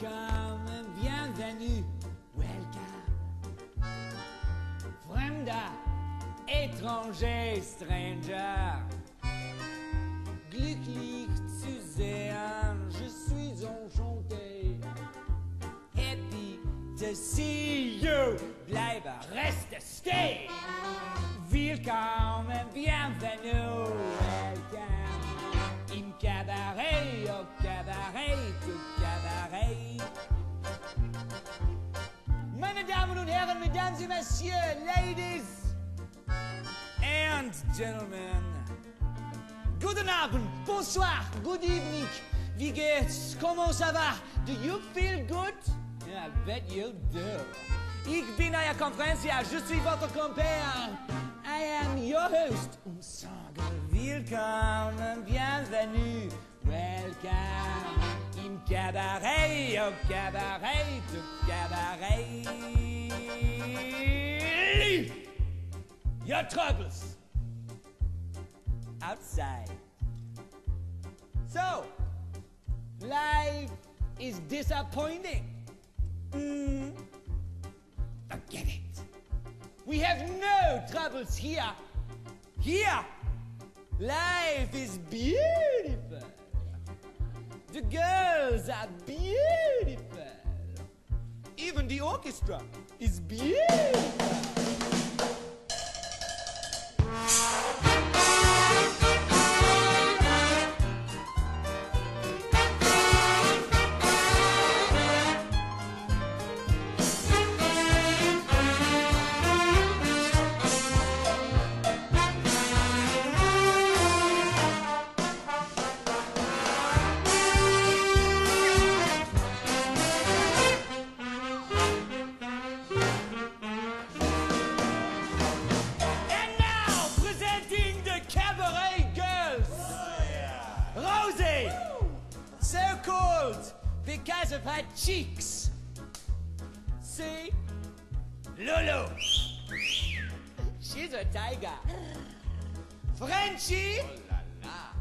Willkommen, bienvenue, welcome. Fremder, étranger, stranger. Comment ça va? Do you feel good? Yeah, I bet you do. Ich bin euer Konferencier, je suis votre compère. I am your host. Willkommen, bienvenue, welcome. Im Cabaret, au Cabaret, Cabaret. Your troubles outside. So, life is disappointing. Mm, forget it. We have no troubles here. Here, life is beautiful. The girls are beautiful. Even the orchestra is beautiful. Her cheeks. See? Lolo. she's a tiger. Frenchie,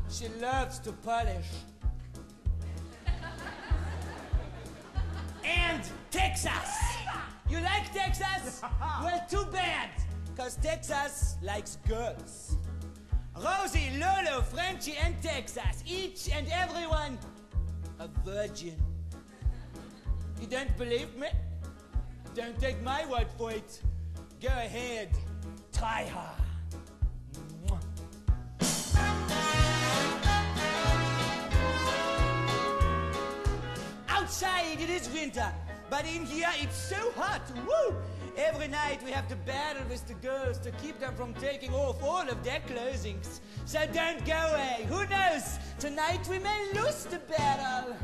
she loves to polish. And Texas. You like Texas? well, too bad, because Texas likes girls. Rosie, Lolo, Frenchie, and Texas, each and everyone a virgin. You don't believe me? Don't take my word for it. Go ahead, try her. Outside it is winter, but in here it's so hot. Woo! Every night we have to battle with the girls to keep them from taking off all of their clothings. So don't go away. Who knows? Tonight we may lose the battle.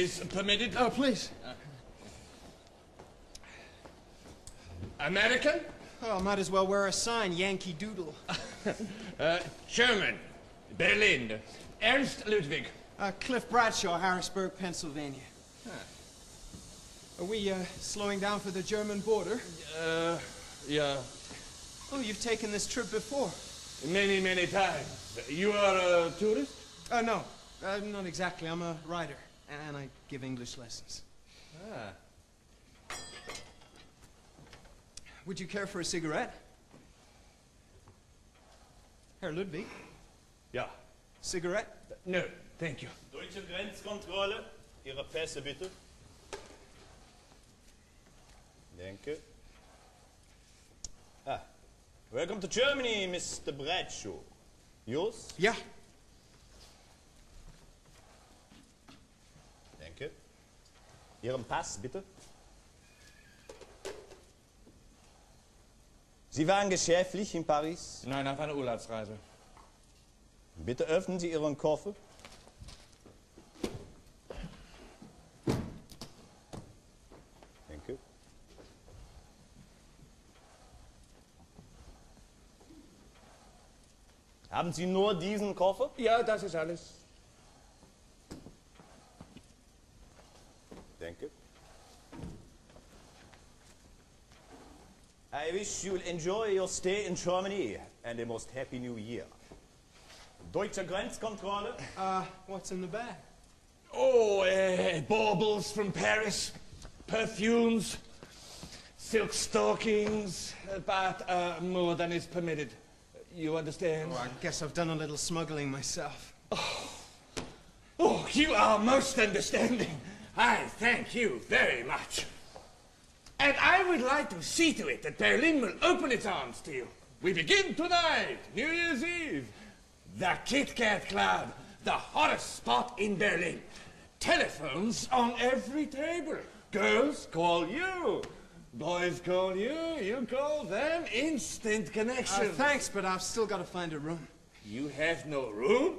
Is permitted. Oh, please. American? Oh, might as well wear a sign, Yankee Doodle. Uh, German. Berlin. Ernst Ludwig. Uh, Cliff Bradshaw, Harrisburg, Pennsylvania. Are we uh, slowing down for the German border? Uh, yeah. Oh, you've taken this trip before. Many, many times. You are a tourist? Uh, no, uh, not exactly. I'm a writer, and I give English lessons. Ah. Would you care for a cigarette? Herr Ludwig, Ja. cigarette? No, thank you. Deutsche Grenzkontrolle, Ihre Pässe bitte. Danke. Ah, welcome to Germany, Mr. Bradshaw. Yours? Ja. Ihren Pass bitte. Sie waren geschäftlich in Paris. Nein, auf einer Urlaubsreise. Bitte öffnen Sie Ihren Koffer. Danke. Haben Sie nur diesen Koffer? Ja, das ist alles. I wish you'll enjoy your stay in Germany and a most happy new year. Deutsche Grenzkontrolle. Uh, what's in the bag? Oh, uh, baubles from Paris, perfumes, silk stockings, uh, but uh, more than is permitted. You understand? Oh, I guess I've done a little smuggling myself. Oh, you are most understanding. I thank you very much. And I would like to see to it that Berlin will open its arms to you. We begin tonight, New Year's Eve. The Kit Kat Club, the hottest spot in Berlin. Telephones on every table. Girls call you. Boys call you. You call them. Instant Uh, connection. thanks, but I've still got to find a room. You have no room?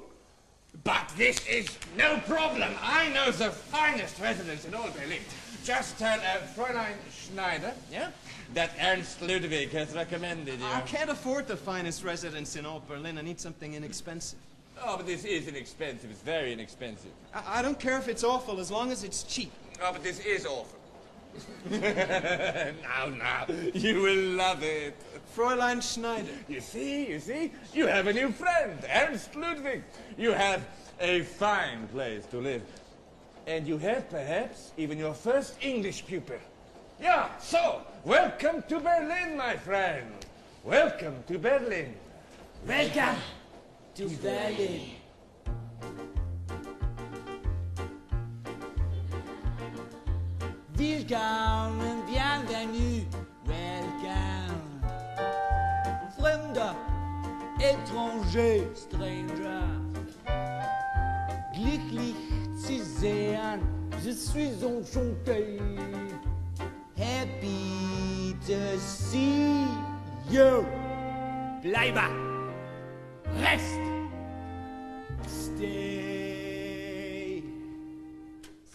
But this is no problem. I know the finest residence in all Berlin. Just tell uh, Fräulein Schneider, yeah, that Ernst Ludwig has recommended you. I can't afford the finest residence in all Berlin. I need something inexpensive. Oh, but this is inexpensive. It's very inexpensive. I, I don't care if it's awful as long as it's cheap. Oh, but this is awful. now, now, you will love it. Fräulein Schneider. You see, you see, you have a new friend, Ernst Ludwig. You have a fine place to live. And you have perhaps even your first English pupil. Yeah, so, welcome to Berlin, my friend. Welcome to Berlin. Welcome to Berlin. And bienvenue. Welcome. Fremder, étranger, je suis enchanté. Happy to see you. Bleibe. Rest. Stay.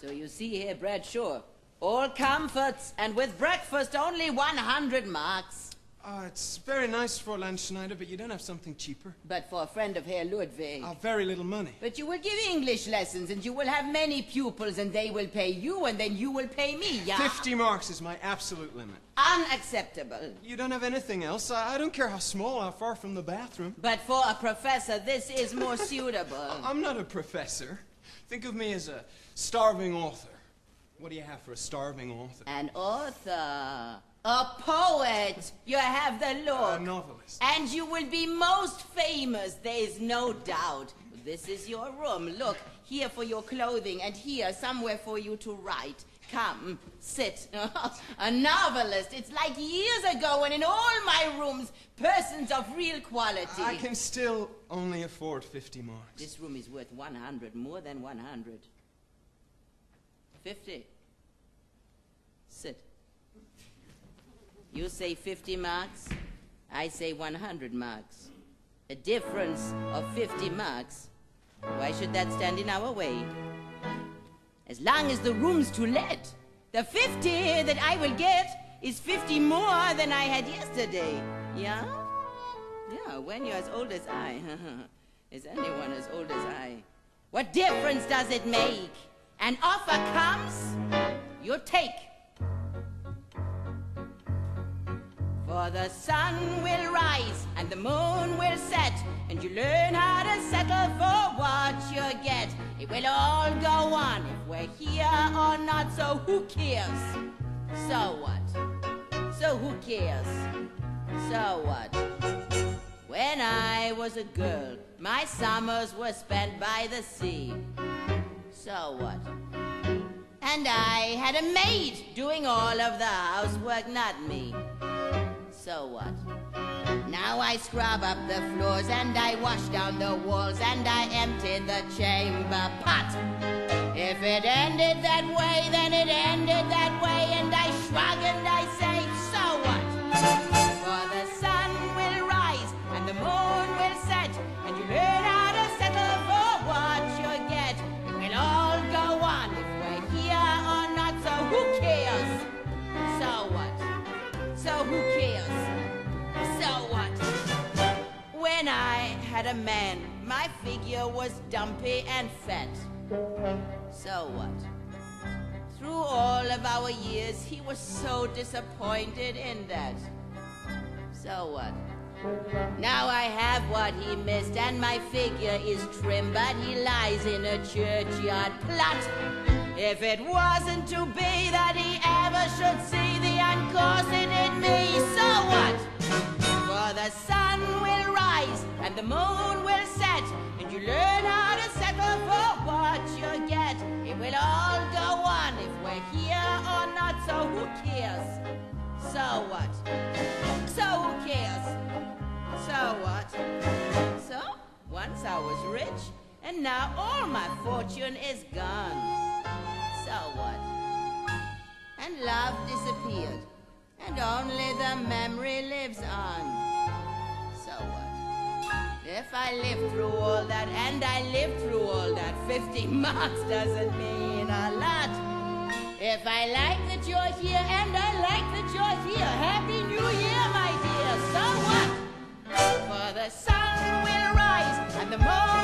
So you see here, Bradshaw, all comforts and with breakfast only 100 marks. Uh, it's very nice, Fräulein Schneider, but you don't have something cheaper. But for a friend of Herr Ludwig. Uh, very little money. But you will give English lessons and you will have many pupils and they will pay you and then you will pay me, yeah? 50 marks is my absolute limit. Unacceptable. You don't have anything else? I, I don't care how small, how far from the bathroom. But for a professor, this is more suitable. I'm not a professor. Think of me as a starving author. What do you have for a starving author? An author. A poet. You have the look. A novelist. And you will be most famous, there is no doubt. This is your room. Look, here for your clothing, and here somewhere for you to write. Come, sit. a novelist. It's like years ago when in all my rooms, persons of real quality. I can still only afford 50 marks. This room is worth 100, more than 100. 50. Sit. You say 50 marks, I say 100 marks. A difference of 50 marks. Why should that stand in our way? as long as the room's to let. The 50 that I will get is 50 more than I had yesterday. Yeah? Yeah, when you're as old as I. is anyone as old as I? What difference does it make? An offer comes, you take. For the sun will rise and the moon will set, and you learn how to settle for what you get. It will all go on if we're here or not, so who cares? So what? So who cares? So what? When I was a girl, my summers were spent by the sea. So what? And I had a maid doing all of the housework, not me. So what? Now I scrub up the floors and I wash down the walls and I empty the chamber pot. If it ended that way, then it ended that way, and I shrug and I say, so what? For the So who cares? So what? When I had a man, my figure was dumpy and fat. So what? Through all of our years, he was so disappointed in that. So what? Now I have what he missed, and my figure is trim, but he lies in a churchyard plot. If it wasn't to be that he ever should see the uncorseted me, so what? For the sun will rise and the moon will set, and you learn how to settle for what you get. It will all go on if we're here or not, so who cares? So what? So who cares? So what? So, once I was rich, and now all my fortune is gone. So what? And love disappeared, and only the memory lives on. So what? If I live through all that, and I live through all that, 50 marks doesn't mean a lot. If I like that you're here, and I like that you're here, Happy New Year, my dear. So what? For the sun will rise and the moon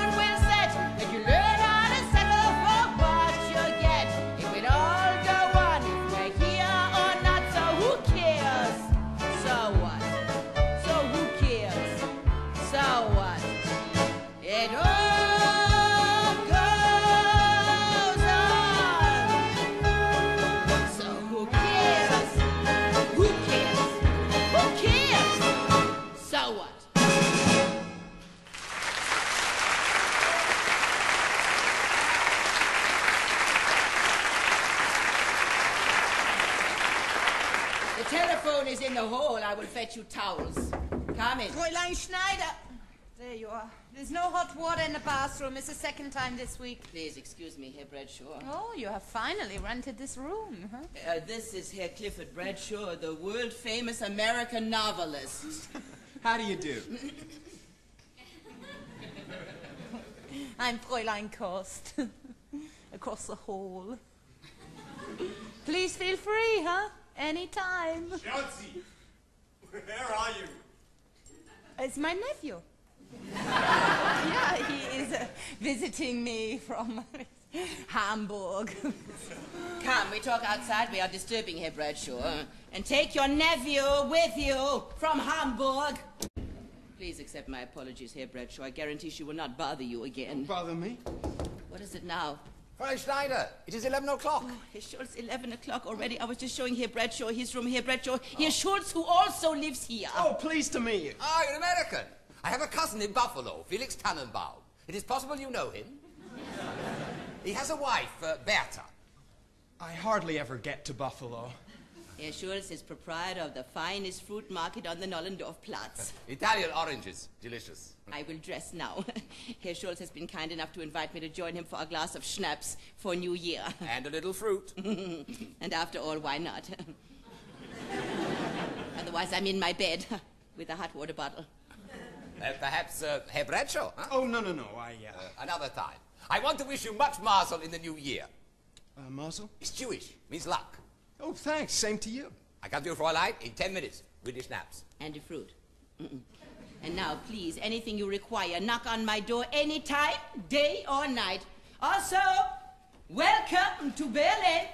hall. I you towels. Come in. Fräulein Schneider. There you are. There's no hot water in the bathroom. It's the second time this week. Please excuse me, Herr Bradshaw. Oh, you have finally rented this room, huh? Uh, this is Herr Clifford Bradshaw, the world famous American novelist. How do you do? I'm Fräulein Kost. Across the hall. Please feel free, huh? Anytime. Chelsea, where are you? It's my nephew. yeah, he is uh, visiting me from Hamburg. Come, we talk outside. We are disturbing Herr Bradshaw. And take your nephew with you from Hamburg. Please accept my apologies, Herr Bradshaw. I guarantee she will not bother you again. Bother me? What is it now? Fräulein Schneider, it is 11 o'clock. Herr Schultz, 11 o'clock already. I was just showing Herr Bradshaw his room. Herr Bradshaw, Herr Schultz, who also lives here. Oh, pleased to meet you. Ah, you're American. I have a cousin in Buffalo, Felix Tannenbaum. It is possible you know him. he has a wife, uh, Bertha. I hardly ever get to Buffalo. Herr Schultz is proprietor of the finest fruit market on the Nollendorf Platz. Italian oranges, delicious. I will dress now. Herr Schultz has been kind enough to invite me to join him for a glass of schnapps for New Year. And a little fruit. and after all, why not? Otherwise, I'm in my bed with a hot water bottle. Uh, perhaps uh, Herr Bradshaw, huh? Oh, no, no, no. I, uh... Uh, another time. I want to wish you much mazel in the new year. Uh, Mazel? It's Jewish. Means luck. Oh, thanks. Same to you. I come to you, Fräulein, in ten minutes. With the schnapps. And the fruit. Mm-mm. And now, please, anything you require, knock on my door anytime, day or night. Also, welcome to Berlin.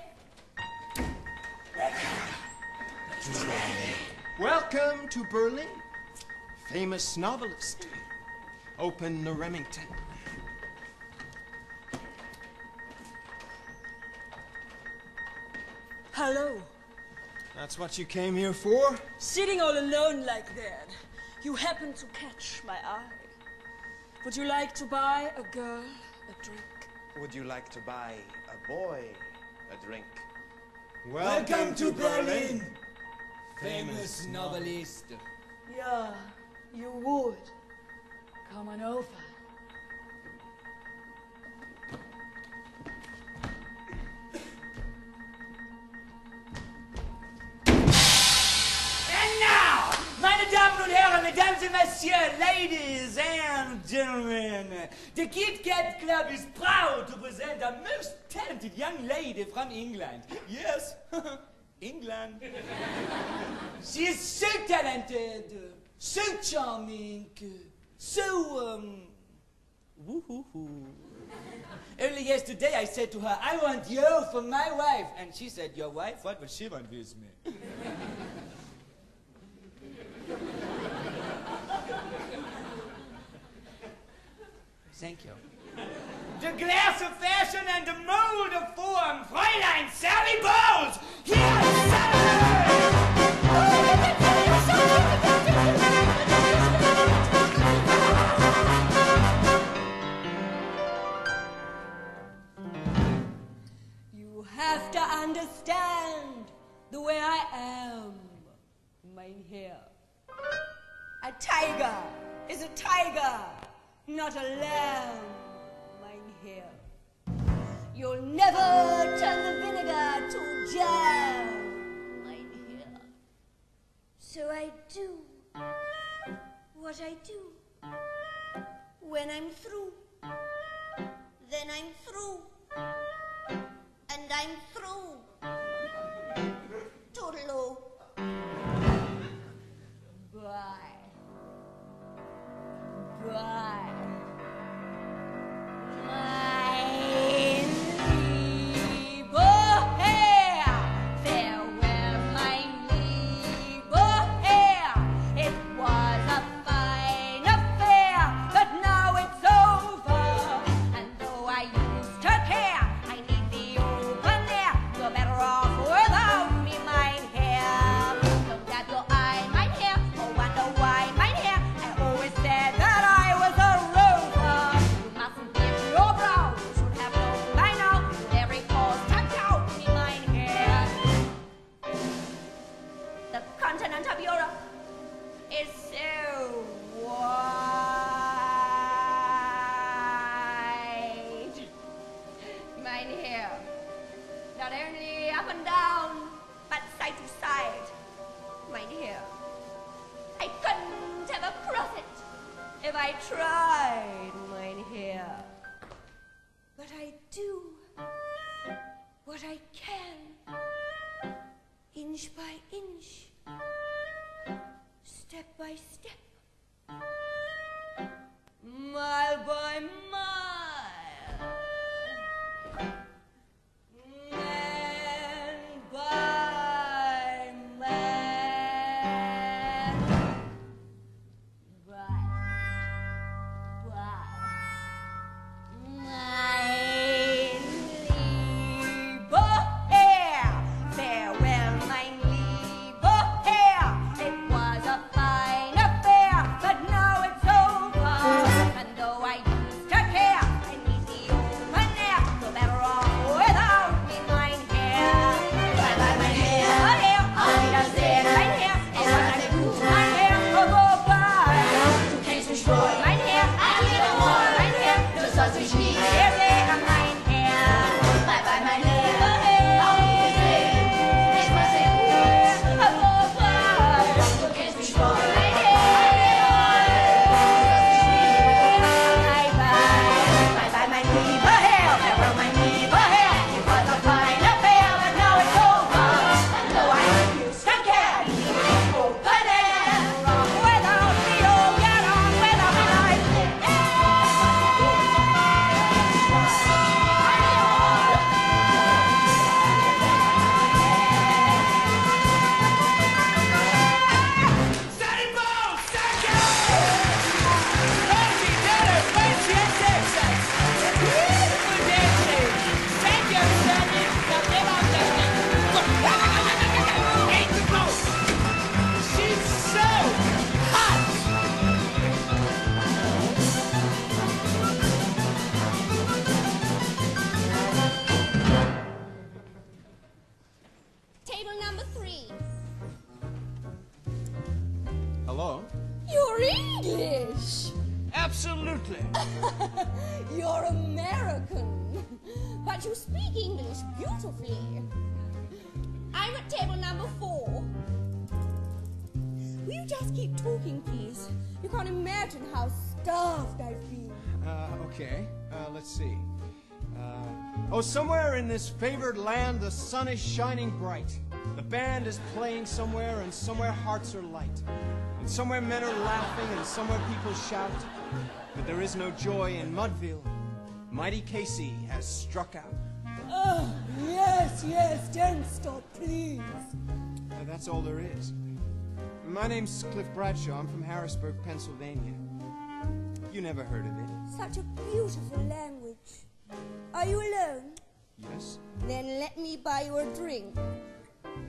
Welcome to Berlin. Famous novelist. Open the Remington. Hello. That's what you came here for? Sitting all alone like that, you happen to catch my eye. Would you like to buy a girl a drink? Would you like to buy a boy a drink? Welcome to Berlin, famous novelist. Yeah, you would. Come on over. Mesdames et Messieurs, ladies and gentlemen, the Kit Kat Club is proud to present a most talented young lady from England. Yes, England. she is so talented, so charming, so, um, woo-hoo-hoo. Only yesterday I said to her, I want you for my wife. And she said, your wife? What would she want with me? Thank you. The glass of fashion and the mold of form, Fräulein Sally Bowles! Yes, You have to understand the way I am. Mein Herr. A tiger is a tiger, not a lamb. Mein Herr. You'll never turn the vinegar to jam. Mein Herr. So I do what I do. When I'm through, then I'm through. And I'm through. Toodaloo. Bye. Bye. Mein this favored land, the sun is shining bright. The band is playing somewhere, and somewhere hearts are light. And somewhere men are laughing, and somewhere people shout. But there is no joy in Mudville. Mighty Casey has struck out. Oh, yes, yes, don't stop, please. Uh, that's all there is. My name's Cliff Bradshaw. I'm from Harrisburg, Pennsylvania. You never heard of it? Such a beautiful language. Are you alone? Yes? Then let me buy you a drink.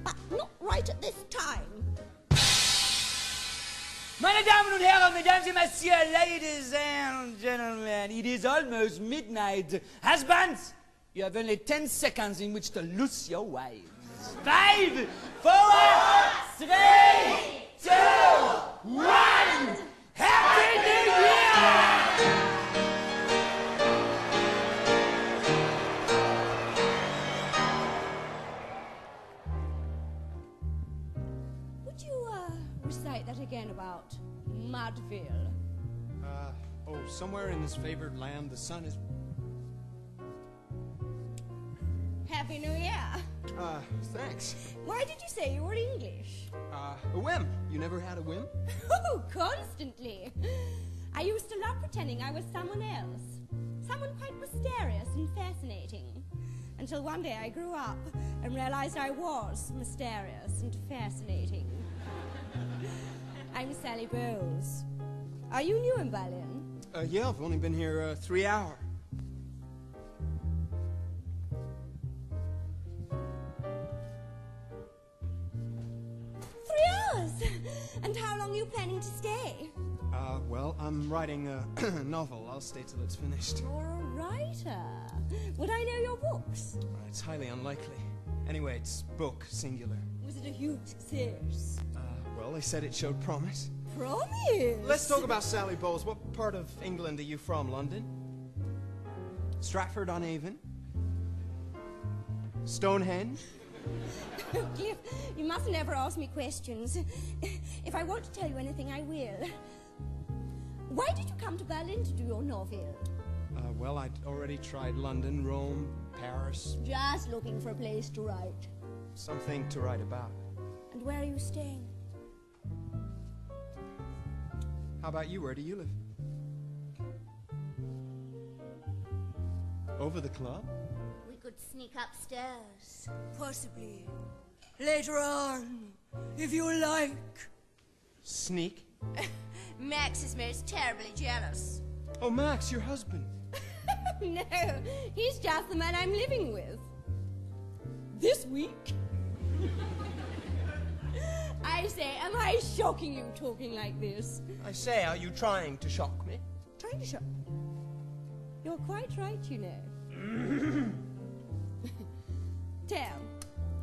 But not right at this time. Meine Damen und Herren, Mesdames et Messieurs, Ladies and Gentlemen, it is almost midnight. Husbands, you have only 10 seconds in which to loose your wives. Five, four, three, two, one. Again about Mudville? Uh, oh, somewhere in this favored land, the sun is. Happy New Year. Uh, thanks. Why did you say you were English? Uh, a whim. You never had a whim? Oh, constantly. I used to love pretending I was someone else. Someone quite mysterious and fascinating. Until one day I grew up and realized I was mysterious and fascinating. I'm Sally Bowles. Are you new in Berlin? Uh, yeah, I've only been here uh, three hours. Three hours! And how long are you planning to stay? Uh, well, I'm writing a novel. I'll stay till it's finished. You're a writer. Would I know your books? Uh, it's highly unlikely. Anyway, it's book, singular. Was it a huge success? Uh, well, they said it showed promise. Promise! Let's talk about Sally Bowles. What part of England are you from? London? Stratford on Avon? Stonehenge? Cliff, you must never ask me questions. If I want to tell you anything, I will. Why did you come to Berlin to do your novel? Uh, well, I'd already tried London, Rome, Paris. Just looking for a place to write. Something to write about. And where are you staying? How about you? Where do you live? Over the club? We could sneak upstairs. Possibly. Later on, if you like. Sneak? Max is most terribly jealous. Oh, Max, your husband. no, he's just the man I'm living with. This week? I say, am I shocking you talking like this? I say, are you trying to shock me? Trying to shock? You're quite right, you know. Tell,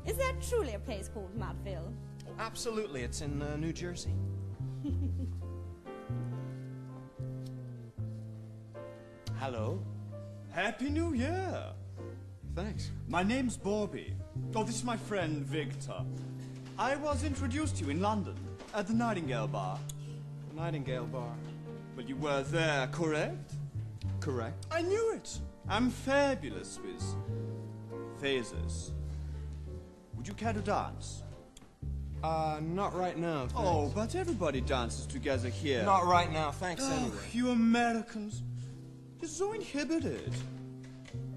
is there truly a place called Mudville? Absolutely, it's in uh, New Jersey. Hello. Happy New Year. Thanks. My name's Bobby. Oh, this is my friend Victor. I was introduced to you in London at the Nightingale Bar. The Nightingale Bar. Well, you were there, correct? Correct. I knew it. I'm fabulous with phases. Would you care to dance? Uh, not right now. Thanks. Oh, but everybody dances together here. Not right now, thanks Oh, anyway. you Americans. You're so inhibited.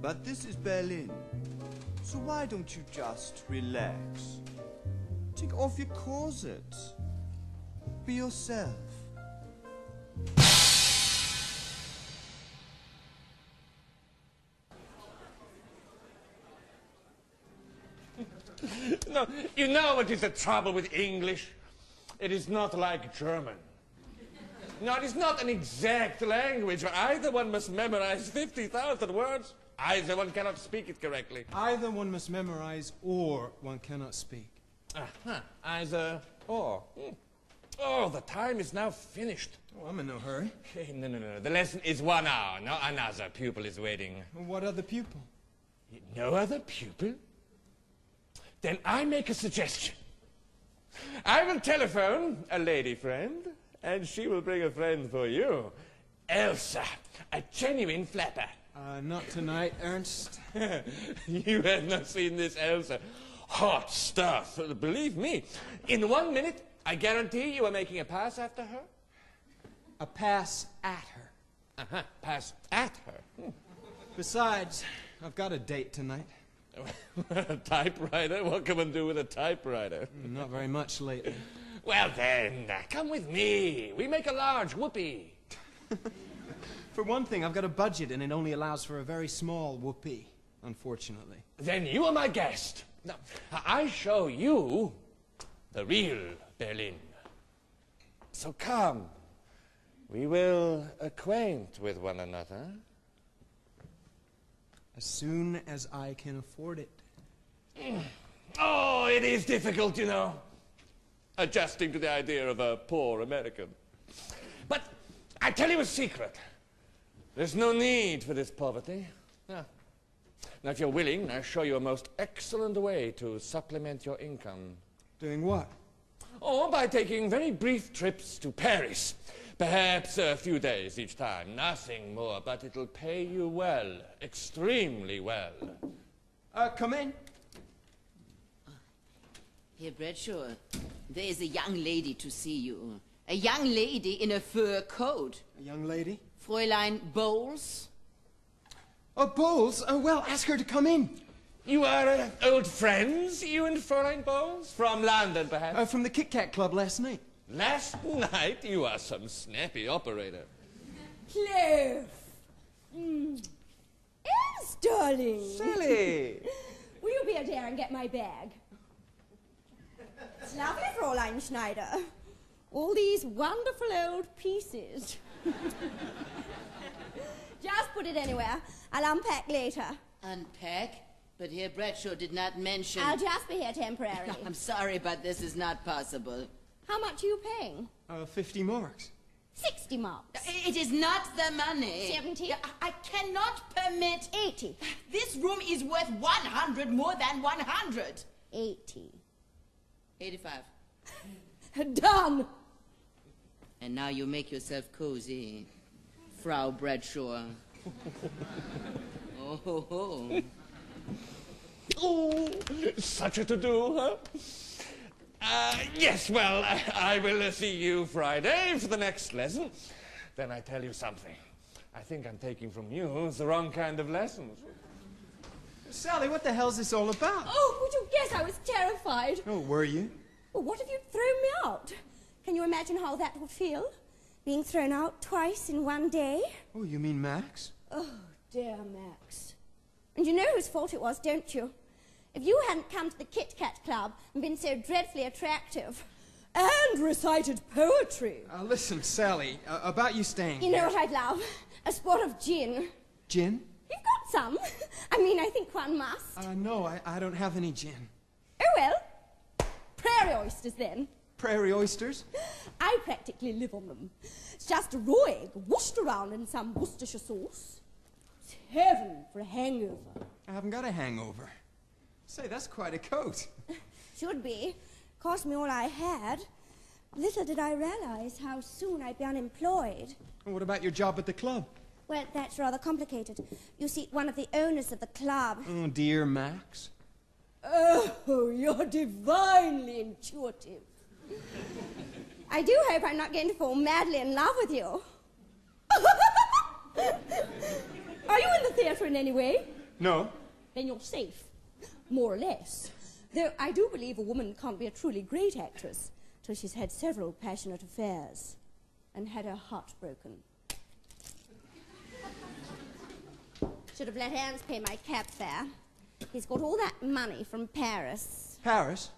But this is Berlin. So why don't you just relax? Take off your corset. Be yourself. No, you know what is the trouble with English? It is not like German. No, it is not an exact language where either one must memorize 50,000 words, either one cannot speak it correctly. Either one must memorize or one cannot speak. Uh-huh. Either or. Hmm. Oh, the time is now finished. Oh, I'm in no hurry. Hey, no, no, no. The lesson is one hour. No another pupil is waiting. What other pupil? No other pupil? Then I make a suggestion. I will telephone a lady friend, and she will bring a friend for you. Elsa, a genuine flapper. Uh, not tonight, Ernst. you have not seen this Elsa. Hot stuff. Believe me. In one minute, I guarantee you are making a pass after her. A pass at her. Uh-huh. Pass at her. Hmm. Besides, I've got a date tonight. a typewriter? What can one do with a typewriter? Not very much lately. Well then, come with me. We make a large whoopee. for one thing, I've got a budget and it only allows for a very small whoopee, unfortunately. Then you are my guest. Now, I show you the real Berlin. So come, we will acquaint with one another. As soon as I can afford it. Oh, it is difficult, you know, adjusting to the idea of a poor American. But I tell you a secret. There's no need for this poverty. Yeah. Now, if you're willing, I'll show you a most excellent way to supplement your income. Doing what? Oh, by taking very brief trips to Paris. Perhaps a few days each time. Nothing more, but it'll pay you well. Extremely well. Uh, come in. Here, Bradshaw, there is a young lady to see you. A young lady in a fur coat. A young lady? Fräulein Bowles. Oh, Bowles? Oh, well, ask her to come in. You are uh, old friends, you and Fräulein Bowles? From London, perhaps? Uh, from the Kit Kat Club last night. Last night? You are some snappy operator. Cliff! Mm. Yes, darling. Sally! Will you be a dear and get my bag? It's lovely, Fräulein Schneider. All these wonderful old pieces. Just put it anywhere. I'll unpack later. Unpack? But Herr Bradshaw did not mention. I'll just be here temporarily. I'm sorry, but this is not possible. How much are you paying? Uh, 50 marks. 60 marks. It is not the money. 70? I, I cannot permit. 80. This room is worth 100 more than 100. 80. 85. Done. And now you make yourself cozy, Frau Bradshaw. Oh, ho, ho. Oh, such a to-do, huh? Uh, yes, well, I, I will uh, see you Friday for the next lesson. Then I tell you something. I think I'm taking from you the wrong kind of lessons. Sally, what the hell's this all about? Oh, would you guess I was terrified? Oh, were you? Well, what if you'd thrown me out? Can you imagine how that would feel? Being thrown out twice in one day? Oh, you mean Max? Oh, dear Max. And you know whose fault it was, don't you? If you hadn't come to the Kit Kat Club and been so dreadfully attractive and recited poetry. Uh, listen, Sally, uh, about you staying You know what I'd love? A spot of gin. Gin? You've got some. I mean, I think one must. Uh, no, I, I don't have any gin. Oh, well. Prairie oysters, then. Prairie oysters? I practically live on them. It's just a raw egg washed around in some Worcestershire sauce. It's heaven for a hangover. I haven't got a hangover. Say, that's quite a coat. Should be. Cost me all I had. Little did I realize how soon I'd be unemployed. And what about your job at the club? Well, that's rather complicated. You see, one of the owners of the club. Oh, dear Max. Oh, you're divinely intuitive. I do hope I'm not going to fall madly in love with you. Are you in the theatre in any way? No. Then you're safe. More or less. Though I do believe a woman can't be a truly great actress till she's had several passionate affairs and had her heart broken. Should have let Hans pay my cab fare. He's got all that money from Paris. Paris?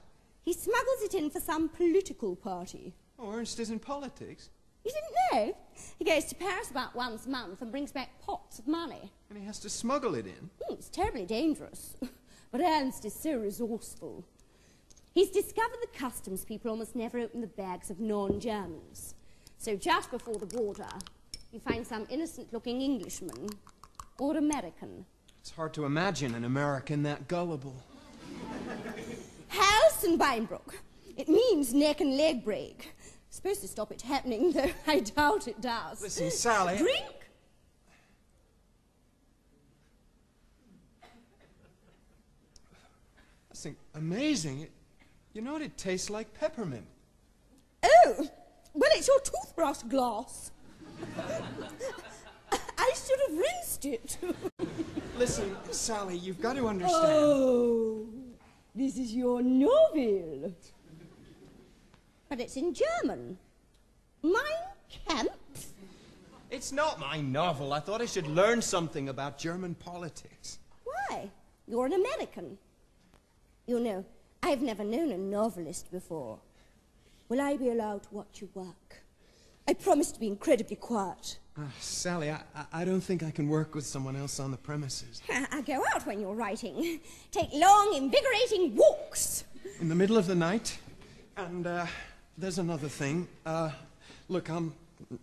He smuggles it in for some political party. Oh, Ernst is in politics. You didn't know? He goes to Paris about once a month and brings back pots of money. And he has to smuggle it in. Hmm, it's terribly dangerous. but Ernst is so resourceful. He's discovered the customs people almost never open the bags of non-Germans. So just before the border, you find some innocent-looking Englishman or American. It's hard to imagine an American that gullible. Hals- und Beinbruch. It means neck and leg break. Supposed to stop it happening, though I doubt it does. Listen, Sally. Drink? That's amazing. It, you know what? It tastes like peppermint. Oh, well, it's your toothbrush glass. I should have rinsed it. Listen, Sally, you've got to understand. Oh, this is your novel. But it's in German. Mein Kampf? It's not my novel. I thought I should learn something about German politics. Why? You're an American. You know, I've never known a novelist before. Will I be allowed to watch you work? I promise to be incredibly quiet. Uh, Sally, I, I don't think I can work with someone else on the premises. I go out when you're writing. Take long, invigorating walks. In the middle of the night. And uh, there's another thing. Uh, look, I'm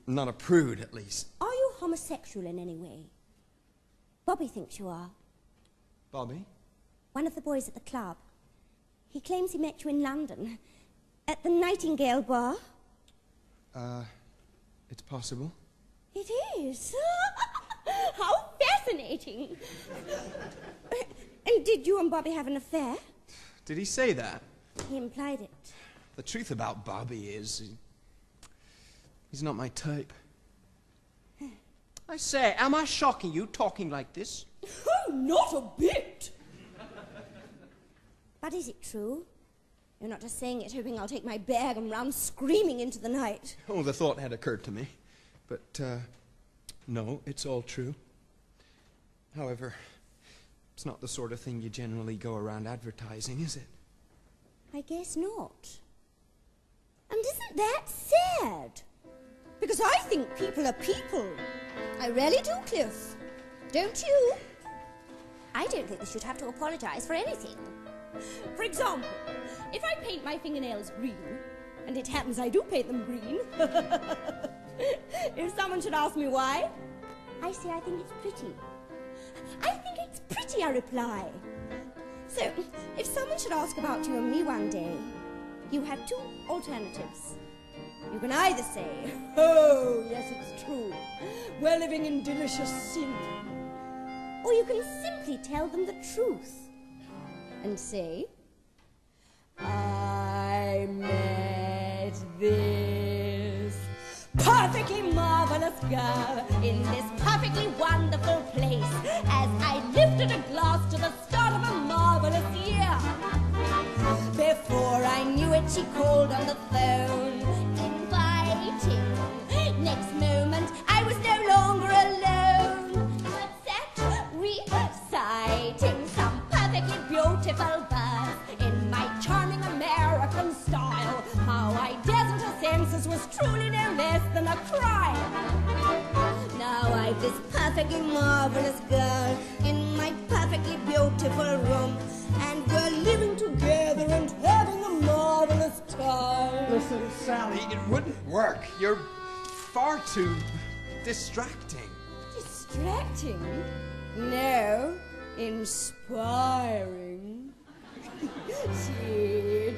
not a prude, at least. Are you homosexual in any way? Bobby thinks you are. Bobby? One of the boys at the club. He claims he met you in London. At the Nightingale Bar. Uh, it's possible. It is. How fascinating. and did you and Bobby have an affair? Did he say that? He implied it. The truth about Bobby is. He, he's not my type. I say, am I shocking you talking like this? Oh, not a bit. but is it true? You're not just saying it hoping I'll take my bag and run screaming into the night. Oh, the thought had occurred to me. But, uh, no, it's all true. However, it's not the sort of thing you generally go around advertising, is it? I guess not. And isn't that sad? Because I think people are people. I really do, Cliff. Don't you? I don't think they should have to apologize for anything. For example, if I paint my fingernails green, and it happens I do paint them green, if someone should ask me why, I say I think it's pretty. I think it's pretty, I reply. So, if someone should ask about you and me one day, you have two alternatives. You can either say, Oh, yes, it's true. We're living in delicious sin. Or you can simply tell them the truth and say, I met this perfectly marvelous girl in this perfectly wonderful place as I lifted a glass to the start of a marvelous year. Before I knew it, she called on the phone, was truly no less than a crime. Now I've this perfectly marvelous girl in my perfectly beautiful room, and we're living together and having a marvelous time. Listen, Sally, it wouldn't work. You're far too distracting. Distracting? No, inspiring. she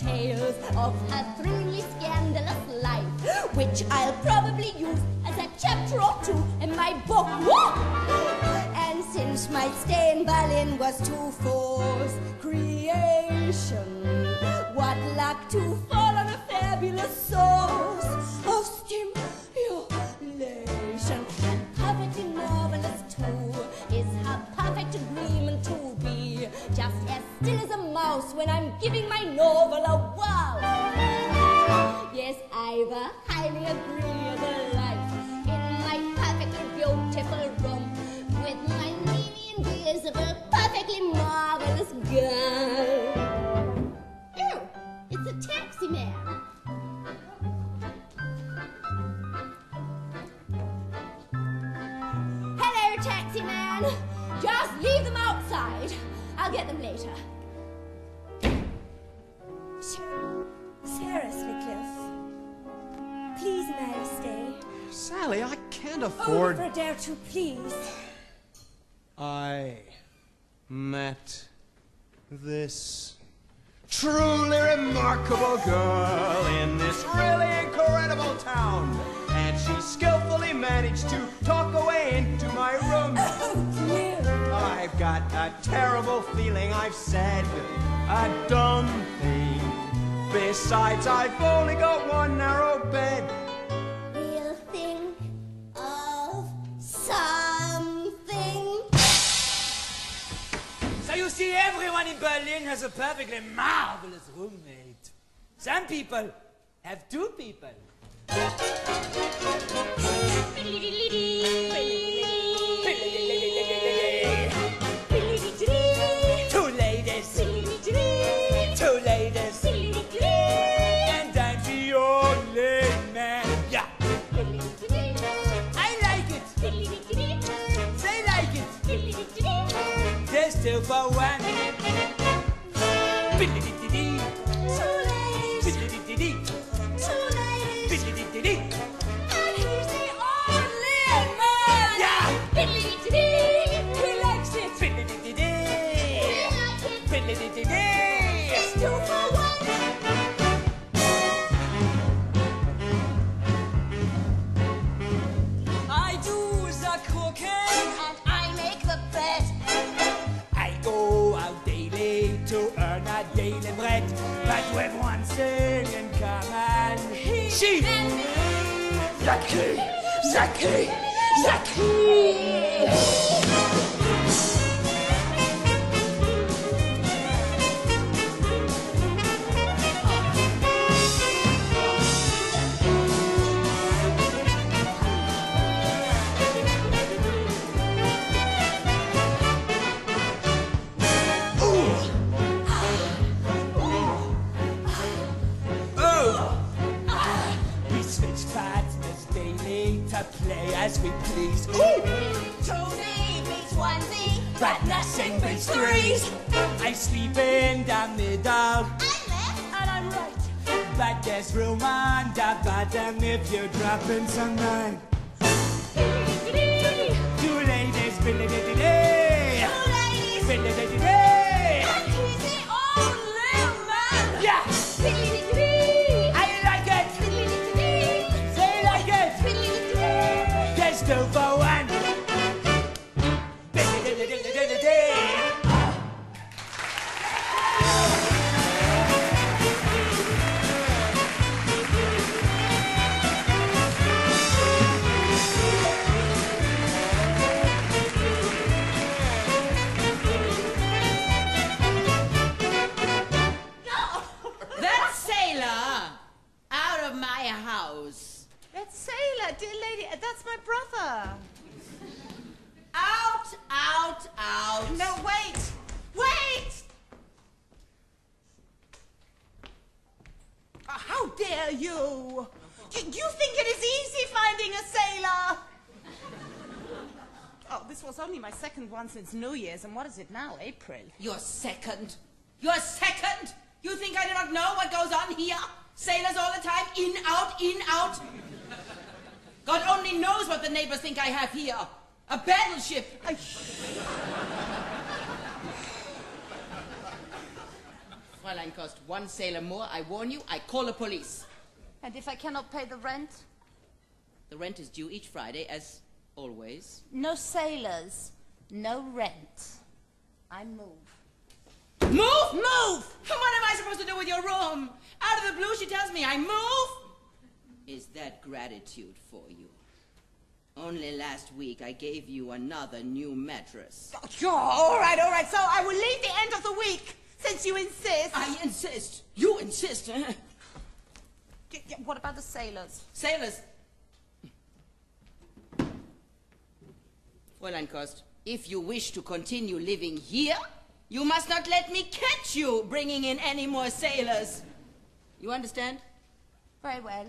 tales of her thrillingly scandalous life, which I'll probably use as a chapter or two in my book. And since my stay in Berlin was to force creation, what luck to fall on a fabulous source to, please. I met this truly remarkable girl in this really incredible town. And she skillfully managed to talk away into my room. Oh, I've got a terrible feeling I've said a dumb thing. Besides, I've only got one narrow bed. See, everyone in Berlin has a perfectly marvelous roommate. Some people have two people. There's for one. Earn a daily bread, but with one thing in common, she. And me. The to play as we please. Ooh! Tony beats one thing, But nothing beats threes. I sleep in the middle, I'm left and I'm right. but there's room on the bottom if you're dropping some nine. Two ladies. Two ladies. That's my brother. Out, out, out. No, wait! Wait! Uh, how dare you? you! You think it is easy finding a sailor? Oh, this was only my second one since New Year's, and what is it now? April. Your second. Your second? You think I do not know what goes on here? Sailors all the time, in, out, in, out. God only knows what the neighbors think I have here. A battleship. I- Fräulein Kost one sailor more. I warn you, I call the police. And if I cannot pay the rent? The rent is due each Friday, as always. No sailors, no rent. I move. Move! Move! What am I supposed to do with your room? Out of the blue, she tells me I move? Is that gratitude for you? Only last week I gave you another new mattress. Oh, all right, all right. So I will leave the end of the week, since you insist. I insist. You insist. eh? What about the sailors? Sailors. Fräulein Kost, if you wish to continue living here, you must not let me catch you bringing in any more sailors. You understand? Very well.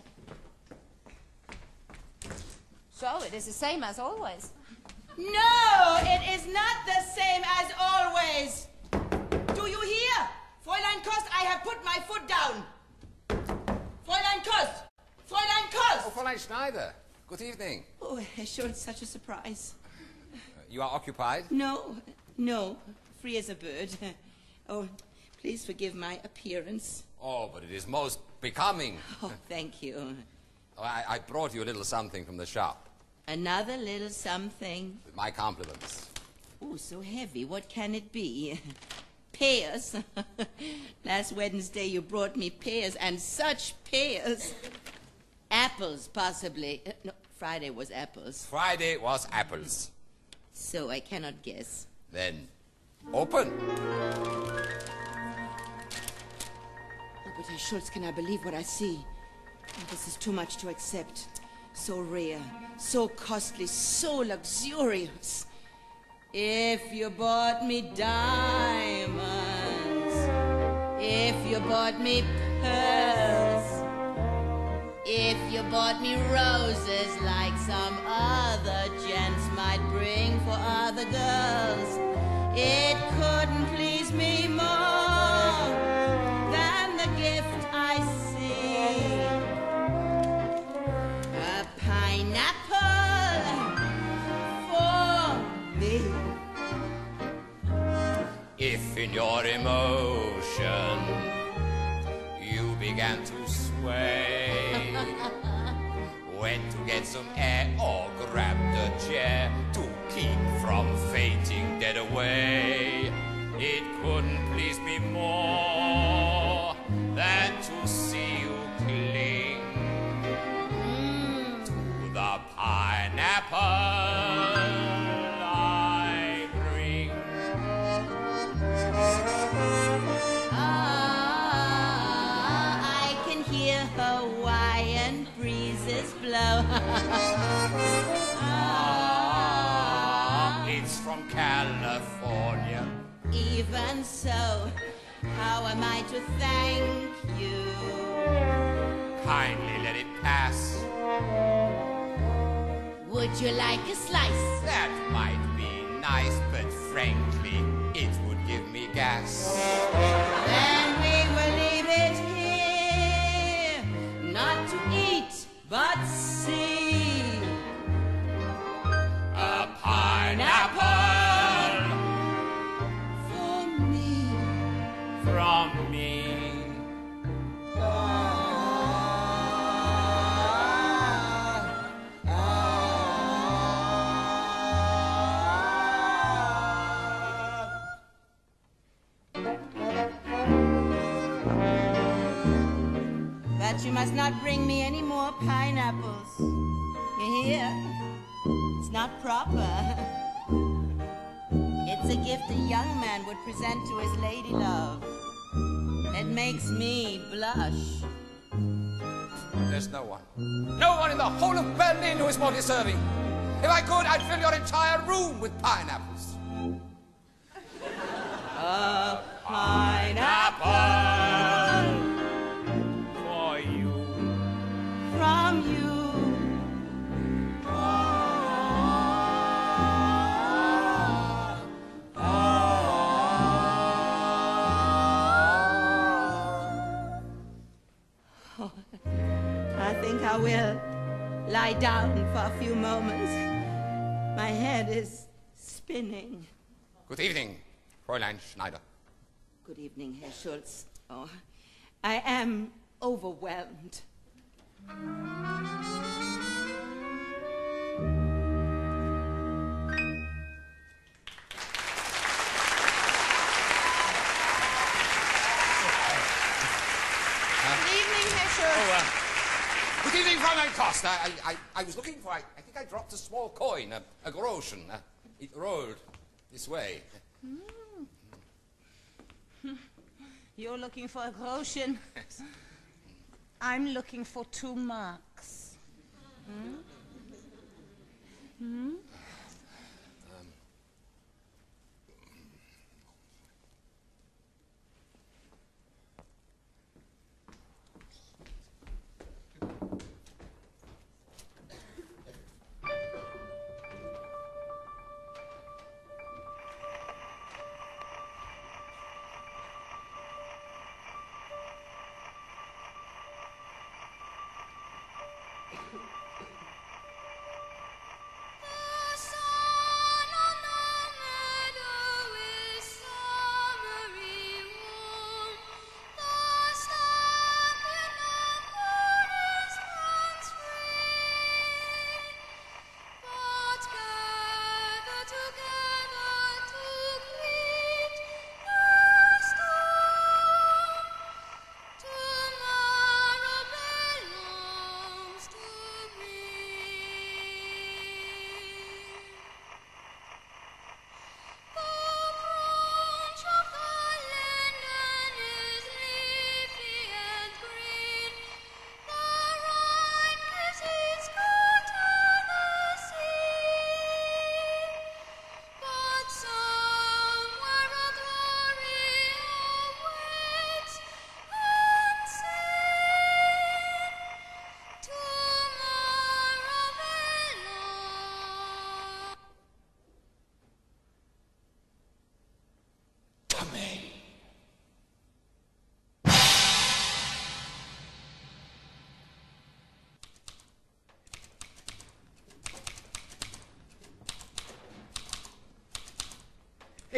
So it is the same as always. No, it is not the same as always. Do you hear? Fräulein Kost, I have put my foot down. Fräulein Kost! Fräulein Kost! Oh, Fräulein Schneider. Good evening. Oh, Herr Schultz, such a surprise. You are occupied? No, no, free as a bird. Oh, please forgive my appearance. Oh, but it is most becoming. Oh, thank you. Oh, I, I brought you a little something from the shop. Another little something. With my compliments. Oh, so heavy. What can it be? Pears. Last Wednesday you brought me pears, and such pears. Apples, possibly. Uh, No, Friday was apples. Friday was apples. So I cannot guess. Then, open. Oh, but Herr Schultz, can I believe what I see? Oh, this is too much to accept. So rare, so costly, so luxurious. If you bought me diamonds, if you bought me pearls, if you bought me roses like some other gents might bring for other girls, it couldn't please me more your emotion. You began to sway, went to get some air or grabbed a chair to keep from fainting dead away, it couldn't please me more than to see you cling mm. to the pineapple even so, how am I to thank you? Kindly let it pass. Would you like a slice? That might be nice, but frankly, it would give me gas. Then we will leave it here, not to eat, but see. You must not bring me any more pineapples. You hear? It's not proper. It's a gift a young man would present to his lady love. It makes me blush. There's no one. No one in the whole of Berlin who is more deserving. If I could, I'd fill your entire room with pineapples. A pineapple I will lie down for a few moments. My head is spinning. Good evening, Fräulein Schneider. Good evening, Herr Schultz. Oh, I am overwhelmed. Evening, I, I, I was looking for, I, I think I dropped a small coin, a, a groschen. Uh, it rolled this way. You're looking for a groschen. Yes. I'm looking for two marks. Hmm? Hmm?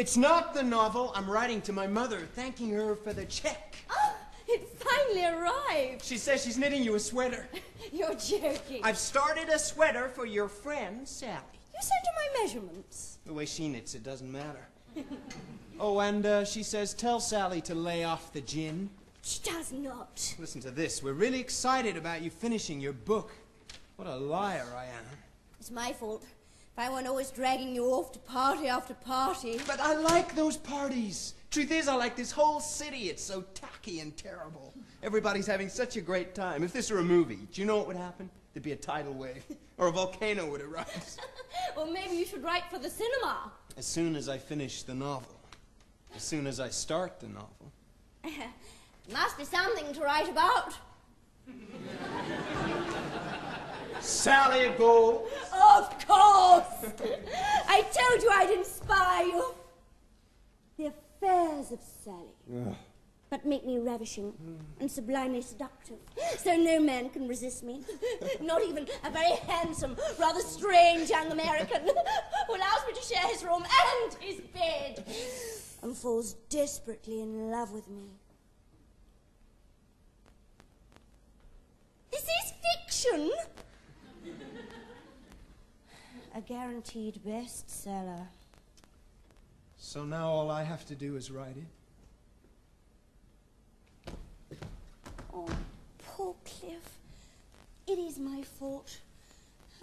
It's not the novel. I'm writing to my mother, thanking her for the check. Oh, it finally arrived. She says she's knitting you a sweater. You're joking. I've started a sweater for your friend, Sally. You sent her my measurements. The way she knits it doesn't matter. oh, and uh, she says, tell Sally to lay off the gin. She does not. Listen to this. We're really excited about you finishing your book. What a liar I am. It's my fault. If I weren't always dragging you off to party after party. But I like those parties. Truth is, I like this whole city. It's so tacky and terrible. Everybody's having such a great time. If this were a movie, do you know what would happen? There'd be a tidal wave, or a volcano would erupt. well, maybe you should write for the cinema. As soon as I finish the novel. As soon as I start the novel. Must be something to write about. Sally Gold. Of course! I told you I'd inspire you. The affairs of Sally. Ugh. But make me ravishing and sublimely seductive, so no man can resist me. Not even a very handsome, rather strange young American who allows me to share his room and his bed and falls desperately in love with me. This is fiction. A guaranteed bestseller. So now all I have to do is write it. Oh, poor Cliff. It is my fault.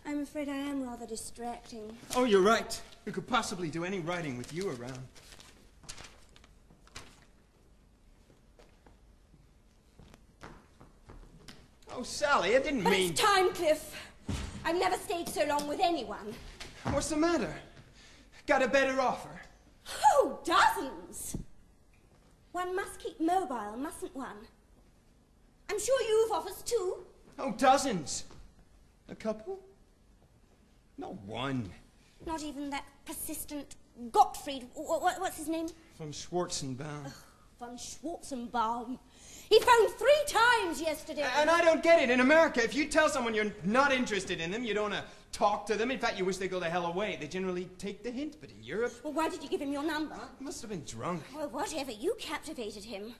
I'm afraid I am rather distracting. Oh, you're right. Who could possibly do any writing with you around? Oh, Sally, I didn't But mean. it's time, Cliff. I've never stayed so long with anyone. What's the matter? Got a better offer? Oh, dozens. One must keep mobile, mustn't one? I'm sure you've offers too. Oh, dozens. A couple? Not one. Not even that persistent Gottfried. wh- wh- what's his name? Von Schwarzenbaum. Von Schwarzenbaum. He phoned three times yesterday. And I don't get it. In America, if you tell someone you're not interested in them, you don't want to talk to them. In fact, you wish they'd go the hell away. They generally take the hint. But in Europe, Well, why did you give him your number? He must have been drunk. Well, whatever. You captivated him.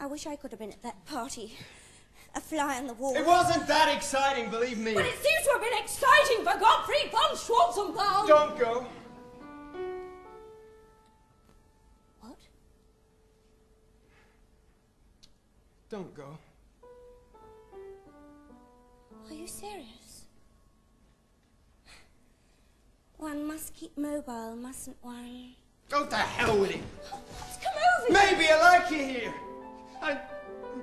I wish I could have been at that party. A fly on the wall. It wasn't that exciting, believe me. But it seems to have been exciting for Gottfried von Schwarzenbaum. Don't go. Don't go. Are you serious? One must keep mobile, mustn't one? Go to hell with it. Come over. Maybe I like you here. I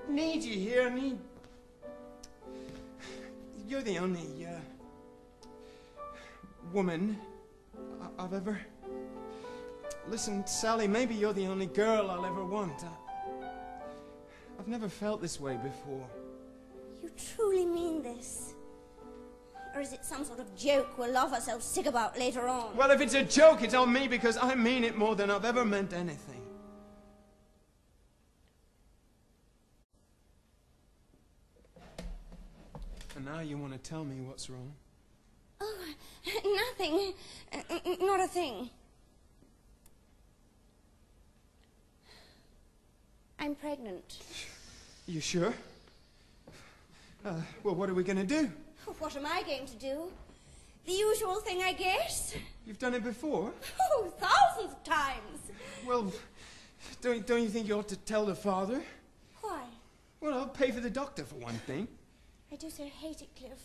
need you here. I need. You're the only uh, woman I- I've ever. Listen, Sally, maybe you're the only girl I'll ever want. I... I've never felt this way before. You truly mean this? Or is it some sort of joke we'll laugh ourselves sick about later on? Well, if it's a joke, it's on me because I mean it more than I've ever meant anything. And now you want to tell me what's wrong? Oh, nothing. Not a thing. I'm pregnant. You sure? Uh, well, what are we going to do? What am I going to do? The usual thing, I guess. You've done it before. Oh, thousands of times. Well, don't, don't you think you ought to tell the father? Why? Well, I'll pay for the doctor for one thing. I do so hate it, Cliff.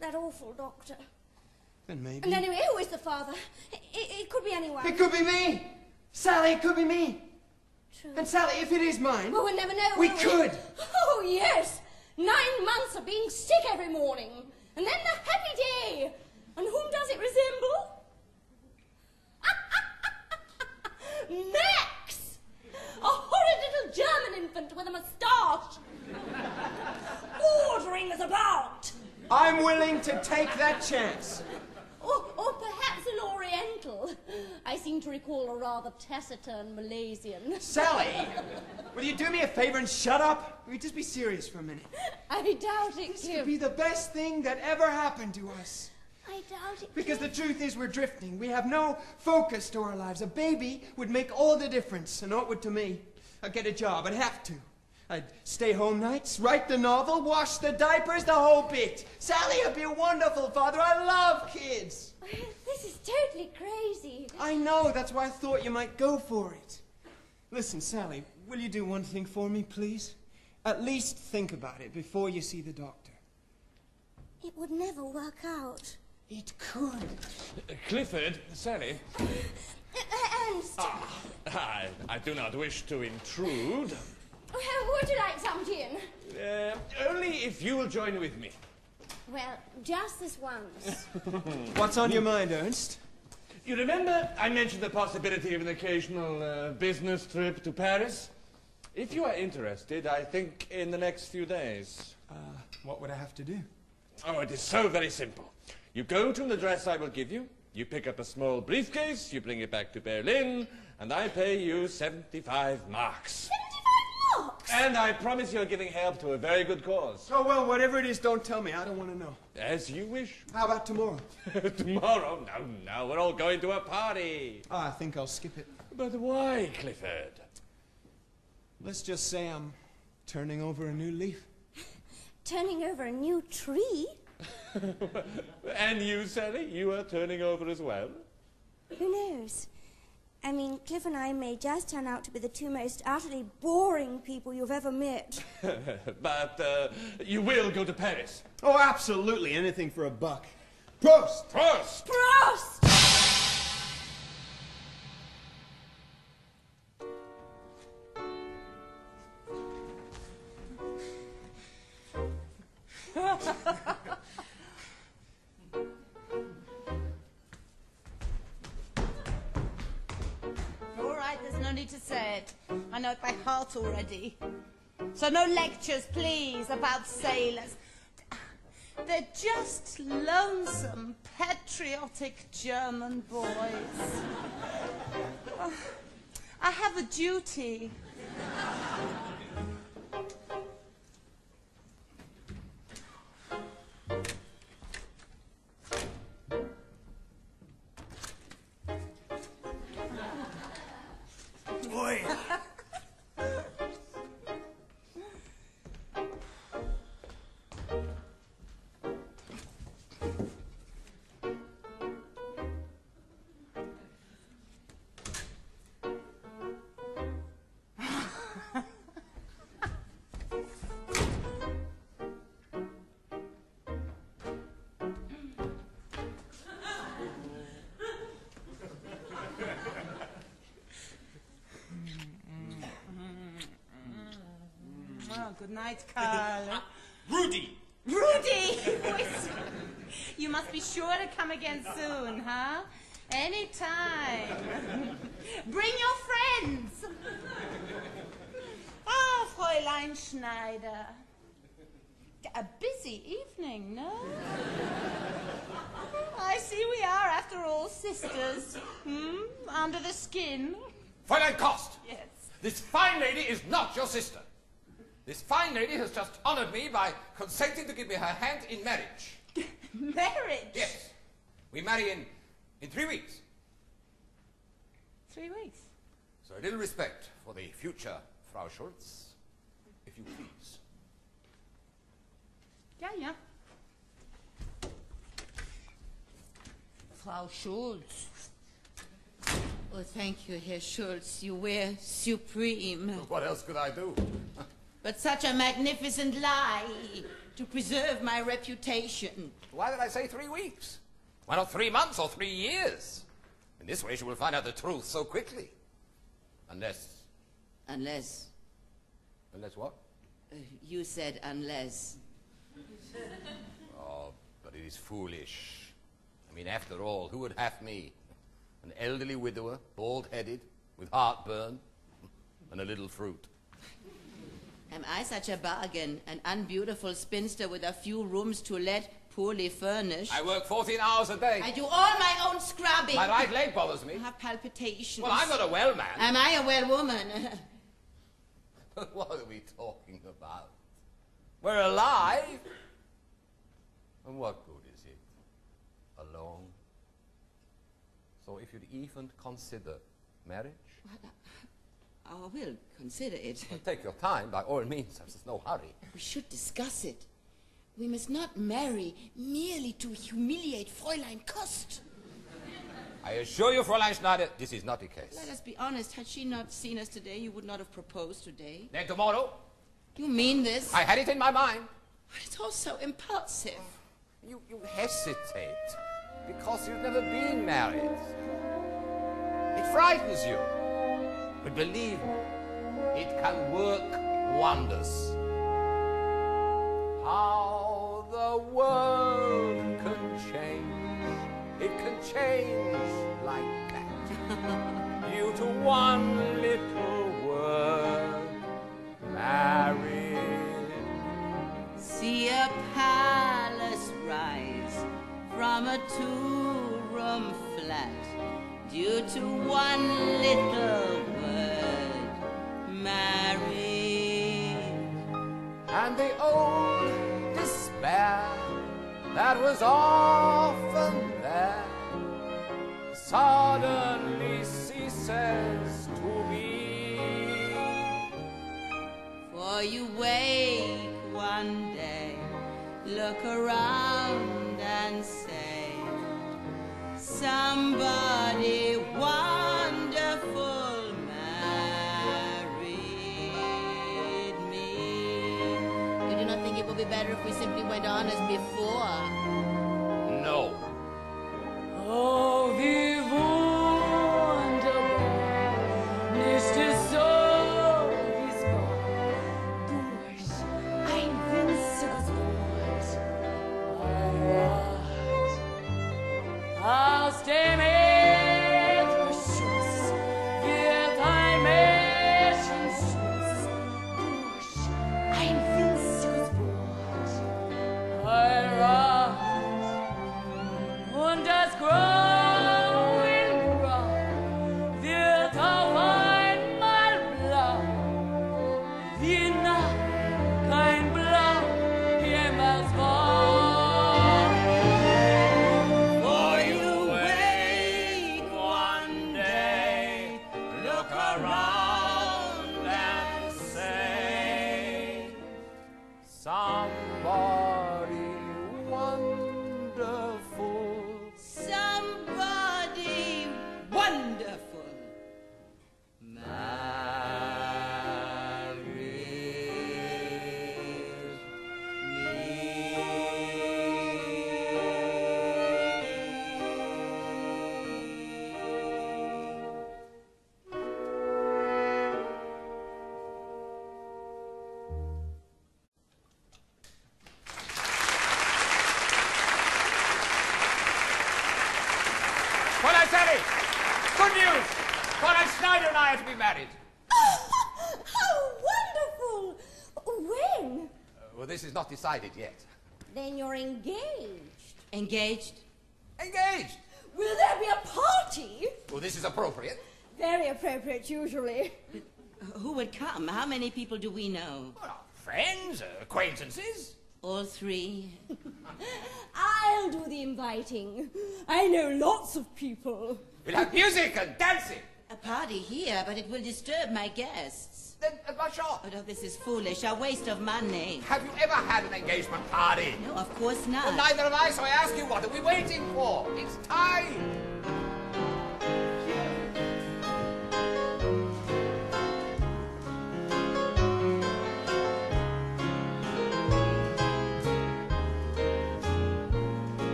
That awful doctor. Then maybe. And anyway, who is the father? It, it, it could be anyone. It could be me! Sally, it could be me! True. And Sally, if it is mine. Well, we'll never know. We could. Oh, yes. Nine months of being sick every morning. And then the happy day. And whom does it resemble? Max! A horrid little German infant with a moustache. Ordering us about. I'm willing to take that chance. Or, or perhaps an Oriental. I seem to recall a rather taciturn Malaysian. Sally, will you do me a favor and shut up? Will you just be serious for a minute? I doubt it, This Cliff. could be the best thing that ever happened to us. I doubt it. Because the truth is we're drifting. We have no focus to our lives. A baby would make all the difference, and it would to me. I'd get a job. I'd have to. I'd stay home nights, write the novel, wash the diapers, the whole bit. Sally, I'd be a wonderful father. I love kids. This is totally crazy. I know. That's why I thought you might go for it. Listen, Sally, will you do one thing for me, please? At least think about it before you see the doctor. It would never work out. It could. Clifford, Sally. Ernst, I, I do not wish to intrude. would you like some gin? Uh, only if you will join with me. Well, just this once. What's on your mind, Ernst? You remember I mentioned the possibility of an occasional uh, business trip to Paris? If you are interested, I think in the next few days. Uh, what would I have to do? Oh, it is so very simple. You go to an address I will give you, you pick up a small briefcase, you bring it back to Berlin, and I pay you 75 marks. 75 marks? And I promise you're giving help to a very good cause. Oh, well, whatever it is, don't tell me. I don't want to know. As you wish. How about tomorrow? Tomorrow? No, no, we're all going to a party. Oh, I think I'll skip it. But why, Clifford? Let's just say I'm turning over a new leaf. Turning over a new tree? and you, Sally, you are turning over as well? Who knows? I mean, Cliff and I may just turn out to be the two most utterly boring people you've ever met. but uh, you will go to Paris. Oh, absolutely. Anything for a buck. Prost! Prost! Prost! All need to say it. I know it by heart already. So no lectures, please, about sailors. They're just lonesome, patriotic German boys. I have a duty. Boy. Oh, good night, Carl. Rudy! Rudy! you must be sure to come again soon, huh? Anytime. Bring your friends. Ah, Fräulein Schneider. A busy evening, no? I see we are, after all, sisters. Hmm? Under the skin. Fräulein Kost! Yes. This fine lady is not your sister. This fine lady has just honored me by consenting to give me her hand in marriage. Marriage? Yes. We marry in, in three weeks. Three weeks. So a little respect for the future, Frau Schultz, if you please. Yeah, yeah. Frau Schultz. Oh, thank you, Herr Schultz. You were supreme. What else could I do? But such a magnificent lie to preserve my reputation. Why did I say three weeks? Why not three months or three years? In this way, she will find out the truth so quickly. Unless. Unless. Unless what? Uh, you said unless. Oh, but it is foolish. I mean, after all, who would have me? An elderly widower, bald headed, with heartburn, and a little fruit. Am I such a bargain? An unbeautiful spinster with a few rooms to let, poorly furnished? I work 14 hours a day. I do all my own scrubbing. My right leg bothers me. I have palpitations. Well, I'm not a well man. Am I a well woman? what are we talking about? We're alive. And what good is it? Alone. So if you'd even consider marriage, I will consider it. well, take your time by all means. There's no hurry. We should discuss it. We must not marry merely to humiliate Fräulein Kost. I assure you, Fräulein Schneider, this is not the case. Let us be honest. Had she not seen us today, you would not have proposed today. Then tomorrow, You mean this? I had it in my mind. But it's all so impulsive. You, you hesitate because you've never been married. It frightens you. But believe me, it can work wonders. How the world can change. It can change like that. Due to one little word, married. See a palace rise from a two-room flat due to one little married. and the old despair that was often there suddenly ceases to be. For you wake one day, look around and say, somebody better if we simply went on as before? No. Oh, decided yet. Then you're engaged. Engaged? Engaged! Will there be a party? Well, this is appropriate. Very appropriate, usually. Uh, who would come? How many people do we know? Friends, uh, acquaintances. All three. I'll do the inviting. I know lots of people. We'll have music and dancing. A party here, but it will disturb my guests. Then, uh? Oh, no, this is foolish. A waste of money. Have you ever had an engagement party? No, of course not. Well, neither have I, so I ask you, what are we waiting for? It's time.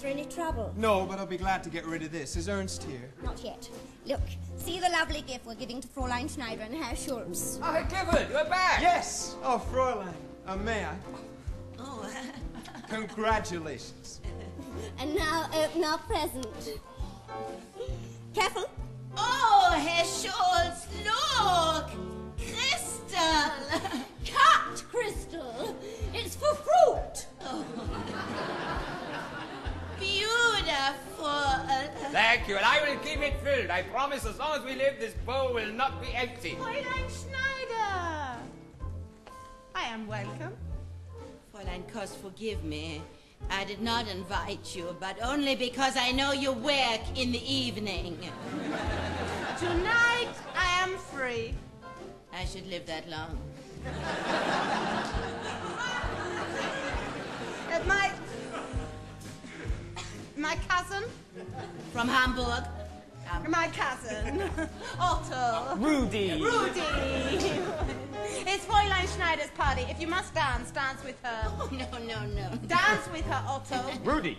There any trouble? No, but I'll be glad to get rid of this. Is Ernst here? Not yet. Look, see the lovely gift we're giving to Fräulein Schneider and Herr Schultz. Oh, Herr Clifford, you're back! Yes! Oh, Fräulein, uh, may I? Oh. Congratulations. and now uh, open our present. Careful. Oh, Herr Schultz, look! Crystal! Cut, Crystal! It's for fruit! Oh. You, and I will keep it filled. I promise as long as we live, this bowl will not be empty. Fräulein Schneider! I am welcome. Fräulein Kost, forgive me. I did not invite you, but only because I know you work in the evening. Tonight I am free. I should live that long. My my cousin, From Hamburg. my cousin, Otto. Rudy. Rudy. it's Fräulein Schneider's party. If you must dance, dance with her. Oh, no, no, no. Dance with her, Otto. Rudy,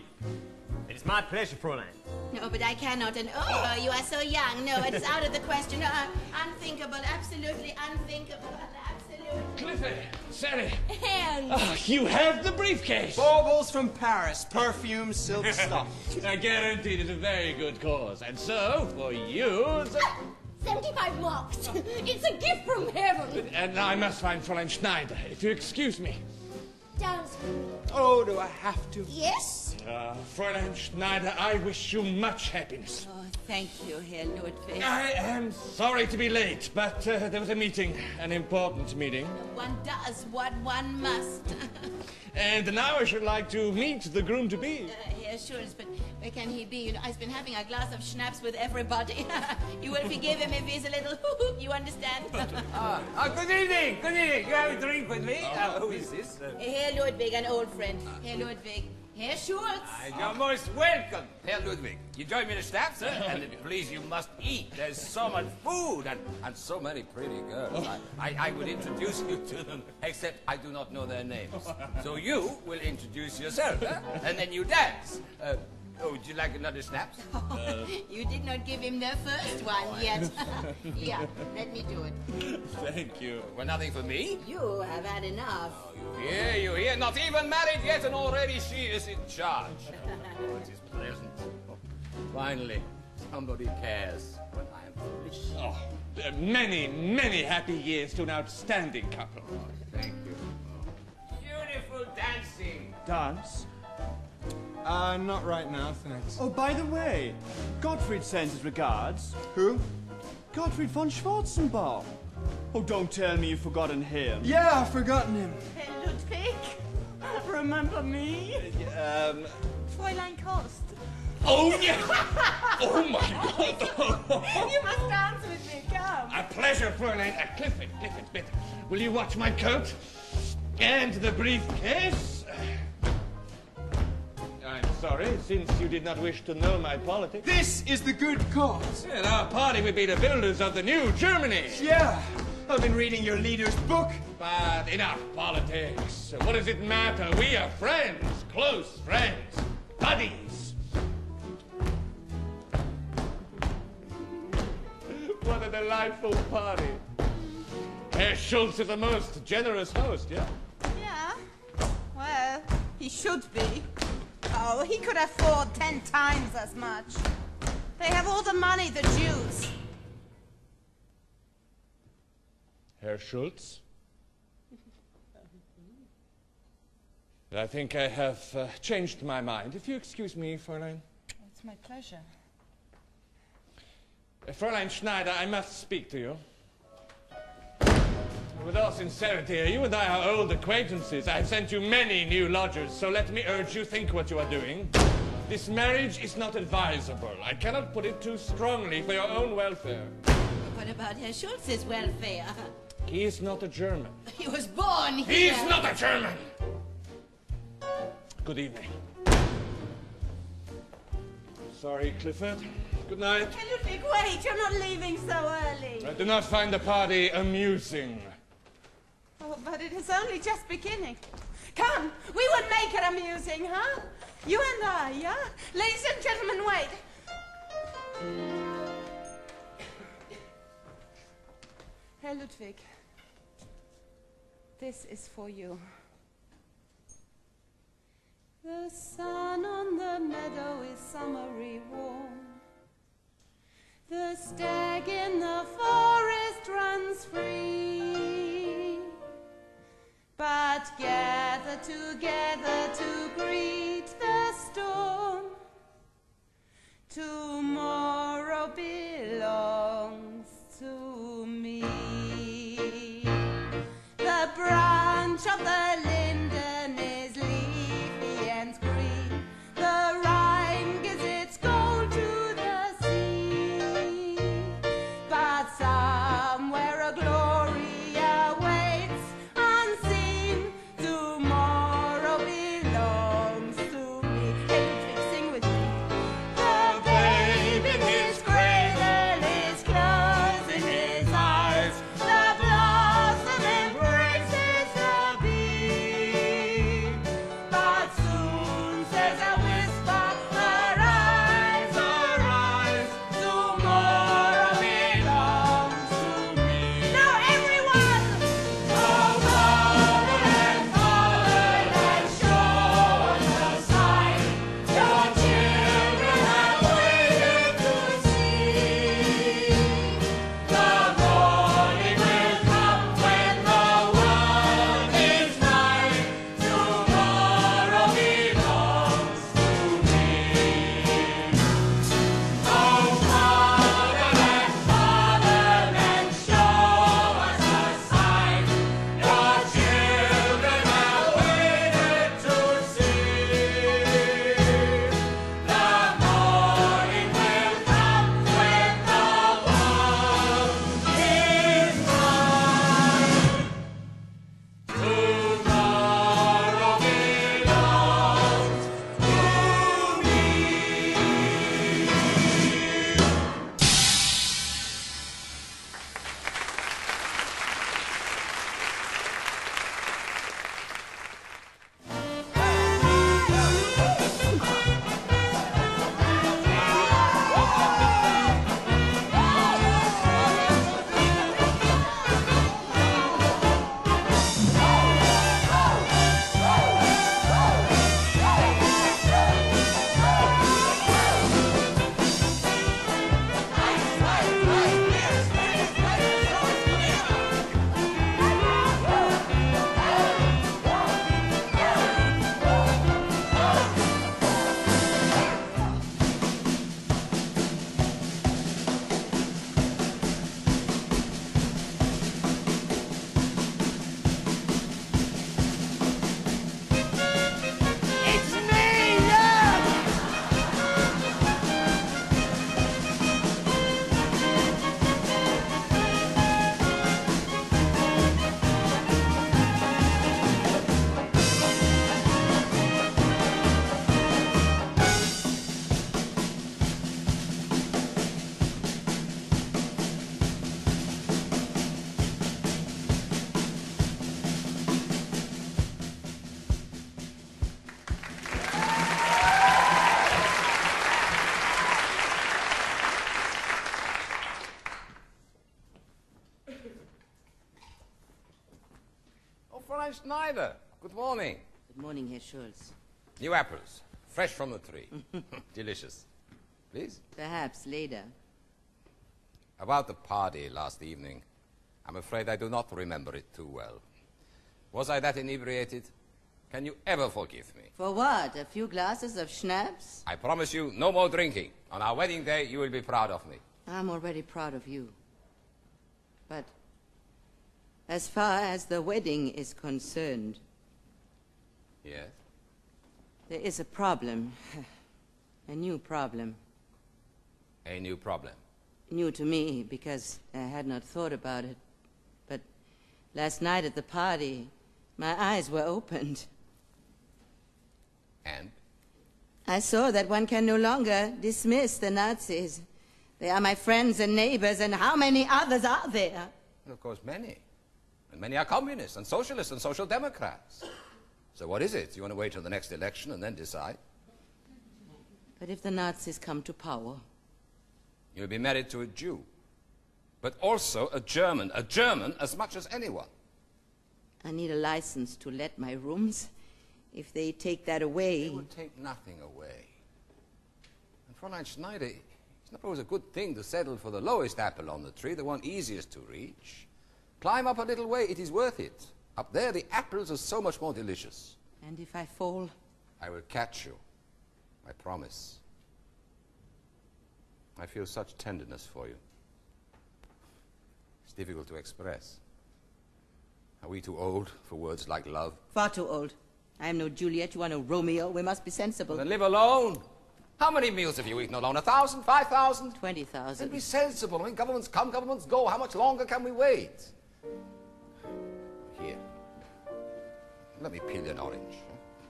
it is my pleasure, Fräulein. No, but I cannot. And oh, you are so young. No, it is out of the question. Uh, unthinkable. Absolutely unthinkable. Absolutely. Clifford, Sally. And Oh, you have the briefcase. Baubles from Paris, perfume, silk stuff. I guarantee it is a very good cause. And so, for you, the- 75 marks. It's a gift from heaven. and I must find Fräulein Schneider, if you excuse me. Dance with me. Oh, do I have to? Yes? Uh, Fräulein Schneider, I wish you much happiness. oh, thank you, Herr Ludwig. I am sorry to be late, but uh, there was a meeting, an important meeting. One does what one must. And now I should like to meet the groom to be. Uh, Herr Schultz, but where can he be? You know, I've been having a glass of schnapps with everybody. you will forgive him if he's a little you understand? Ah, ah, good evening. Good evening. You have a drink with me? Uh, who is this? Uh, Herr Ludwig, an old friend. Herr Ludwig. Herr Schultz. you're most welcome, Herr Ludwig. You join me in the staff, sir? and please, you must eat. There's so much food and, and so many pretty girls. I, I, I would introduce you to them, except I do not know their names. So you will introduce yourself, huh? and then you dance. Uh, oh, would you like another schnapps? you did not give him the first one yet. yeah, let me do it. Thank you. Well, nothing for me? You have had enough. Here, you hear? you hear. Not even married yet, and already she is in charge. Oh, it is pleasant. Finally, somebody cares when I am foolish. Oh, uh, many, many happy years to an outstanding couple. Thank you. Beautiful dancing. Dance? Uh, not right now, thanks. Oh, by the way, Gottfried sends his regards. Who? Gottfried von Schwarzenbach. Oh, don't tell me you've forgotten him. Yeah, I've forgotten him. Herr Ludwig. Remember me? Um, Fräulein Kost. Oh, yeah! Oh, my God! you must dance with me. Come. A pleasure, Fräulein. Uh, Clifford, Clifford, Clifford. Will you watch my coat? And the briefcase? I'm sorry, since you did not wish to know my politics. This is the good cause. In our party, we be the builders of the new Germany. Yeah, I've been reading your leader's book. But enough politics. What does it matter? We are friends, close friends, buddies. What a delightful party. Herr Schultz is the most generous host, yeah? Yeah. Well, he should be. Oh, he could afford ten times as much. They have all the money, the Jews. Herr Schultz? I think I have uh, changed my mind. If you excuse me, Fräulein. It's my pleasure. Uh, Fräulein Schneider, I must speak to you. With all sincerity, you and I are old acquaintances. I have sent you many new lodgers, so let me urge you think what you are doing. This marriage is not advisable. I cannot put it too strongly for your own welfare. What about Herr Schultz's welfare? He is not a German. He was born here. He's not a German! Good evening. Sorry, Clifford. Good night. Ludwig, wait, you're not leaving so early. I do not find the party amusing. Oh, but it is only just beginning. Come, we will make it amusing, huh? You and I, yeah? Ladies and gentlemen, wait. Herr Ludwig, this is for you. The sun on the meadow is summery warm. The stag in the forest runs free. But gather together to greet the storm. Tomorrow belongs to me. The branch of the Schneider, good morning. Good morning, Herr Schultz. New apples, fresh from the tree. Delicious. Please? Perhaps later. About the party last evening, I'm afraid I do not remember it too well. Was I that inebriated? Can you ever forgive me? For what? A few glasses of schnapps? I promise you no more drinking. On our wedding day, you will be proud of me. I'm already proud of you. But as far as the wedding is concerned, Yes? there is a problem. A new problem. A new problem. New to me because I had not thought about it. But last night at the party, my eyes were opened. And? I saw that one can no longer dismiss the Nazis. They are my friends and neighbors, and how many others are there? Of course, many. And many are communists and socialists and social democrats. So what is it? You want to wait till the next election and then decide? But if the Nazis come to power, You'll be married to a Jew. But also a German. A German as much as anyone. I need a license to let my rooms. If they take that away. They will take nothing away. And Fräulein Schneider, it's not always a good thing to settle for the lowest apple on the tree, the one easiest to reach. Climb up a little way, it is worth it. Up there, the apples are so much more delicious. And if I fall? I will catch you. I promise. I feel such tenderness for you. It's difficult to express. Are we too old for words like love? Far too old. I am no Juliet, you are no Romeo. We must be sensible. Then live alone. How many meals have you eaten alone? A thousand? Five thousand? Twenty thousand. Then be sensible. I mean, governments come, governments go. How much longer can we wait? Here. Let me peel an orange.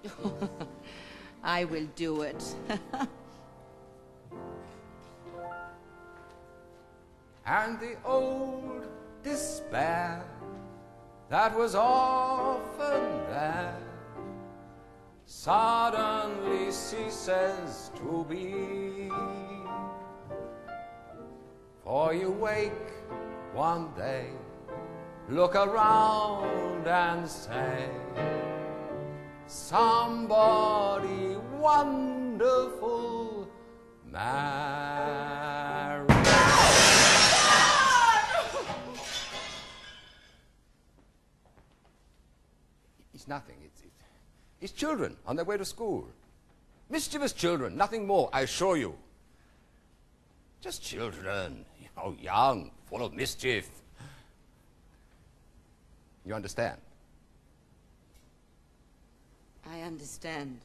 I will do it. and the old despair that was often there suddenly ceases to be. For you wake one day, look around and say, somebody wonderful married. It's nothing. It's, it's, it's children on their way to school. Mischievous children, nothing more, I assure you. Just children, you know, young, full of mischief. You understand? I understand.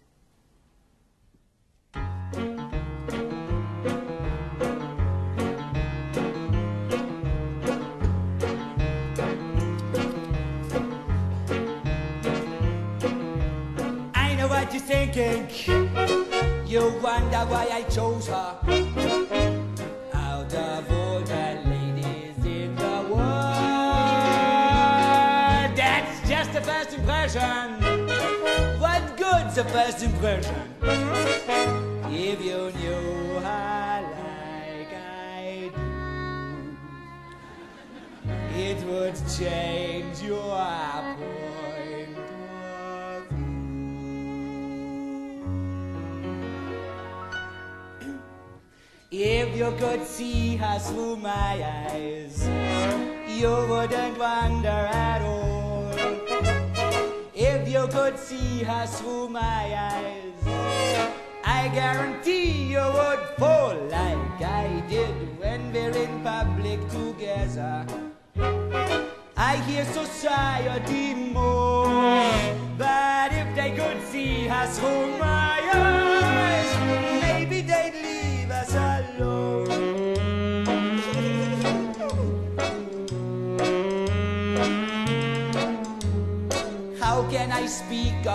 I know what you're thinking. You wonder why I chose her. What good's a first impression? If you knew her like I do, it would change your point of view. If you could see her through my eyes, you wouldn't wonder at all. You could see her through my eyes, I guarantee you would fall like I did when we're in public together. I hear society moan, but if they could see her through my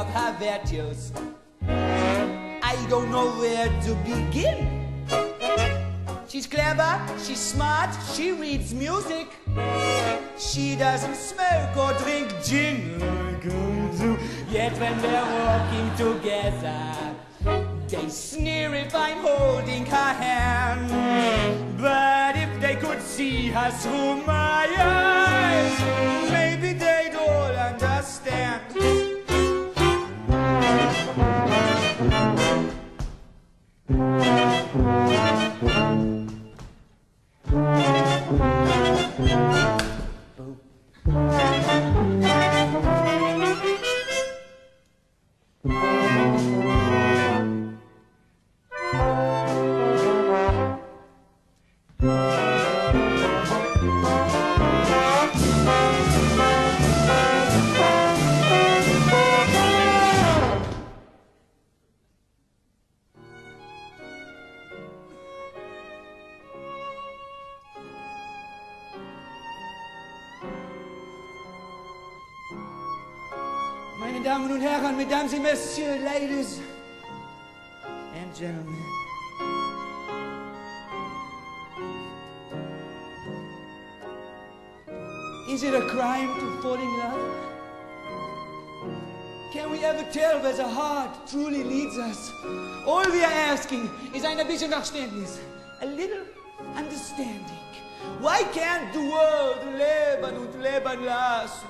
of her virtues? I don't know where to begin. She's clever, she's smart, she reads music. She doesn't smoke or drink gin like I do. Yet when we're walking together, they sneer if I'm holding her hand. But if they could see her through my eyes, Meine is ein bisschen Verständnis, a little understanding. Why can't the world leben und leben lassen?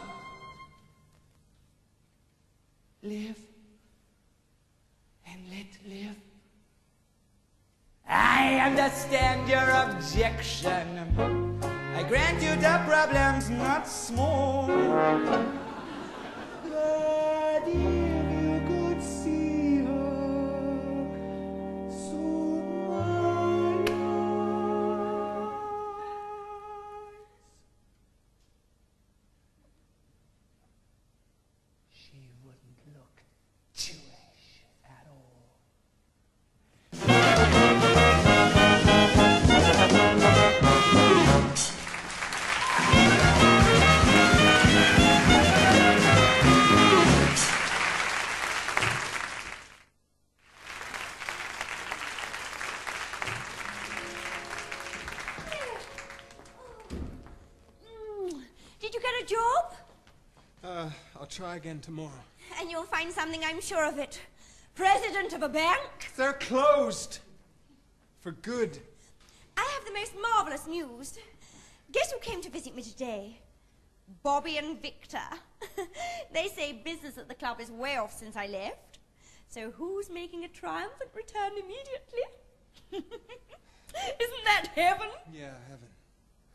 Live and let live. I understand your objection. I grant you the problem's not small. Try again tomorrow. And you'll find something, I'm sure of it. President of a bank? They're closed. For good. I have the most marvelous news. Guess who came to visit me today? Bobby and Victor. they say business at the club is way off since I left. So who's making a triumphant return immediately? Isn't that heaven? Yeah, heaven.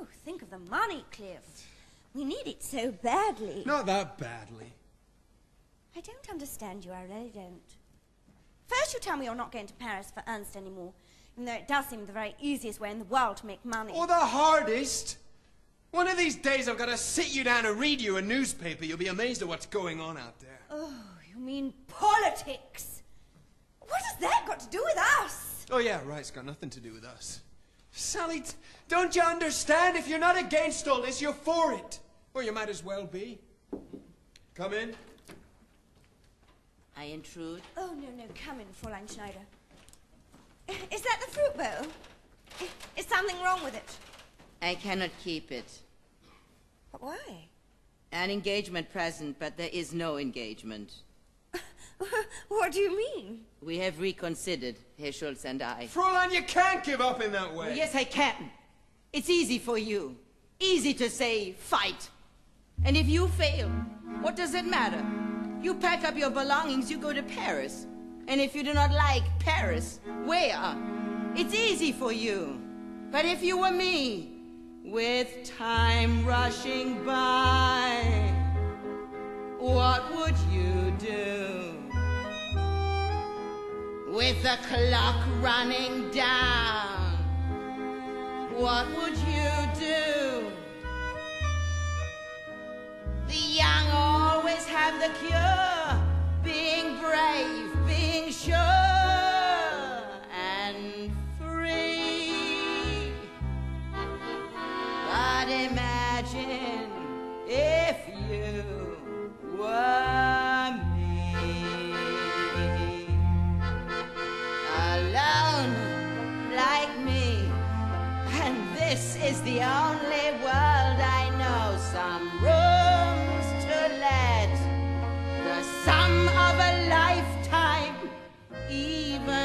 Oh, think of the money, Cliff. We need it so badly. Not that badly. I don't understand you, I really don't. First you tell me you're not going to Paris for Ernst anymore, even though it does seem the very easiest way in the world to make money. Or the hardest. One of these days I've got to sit you down and read you a newspaper. You'll be amazed at what's going on out there. Oh, you mean politics? What has that got to do with us? Oh, yeah, right. It's got nothing to do with us. Sally, don't you understand? If you're not against all this, you're for it. Or you might as well be. Come in. I intrude. Oh, no, no, come in, Fräulein Schneider. Is that the fruit bowl? Is something wrong with it? I cannot keep it. But why? An engagement present, but there is no engagement. what do you mean? We have reconsidered, Herr Schultz and I. Fräulein, you can't give up in that way. Oh, yes, I can. It's easy for you. Easy to say, fight. And if you fail, what does it matter? You pack up your belongings, you go to Paris. And if you do not like Paris, where? It's easy for you. But if you were me, with time rushing by, what would you do? With the clock running down, what would you do? The young always have the cure, being brave, being sure and free. But imagine if you were me, alone like me, and this is the only world I know. Some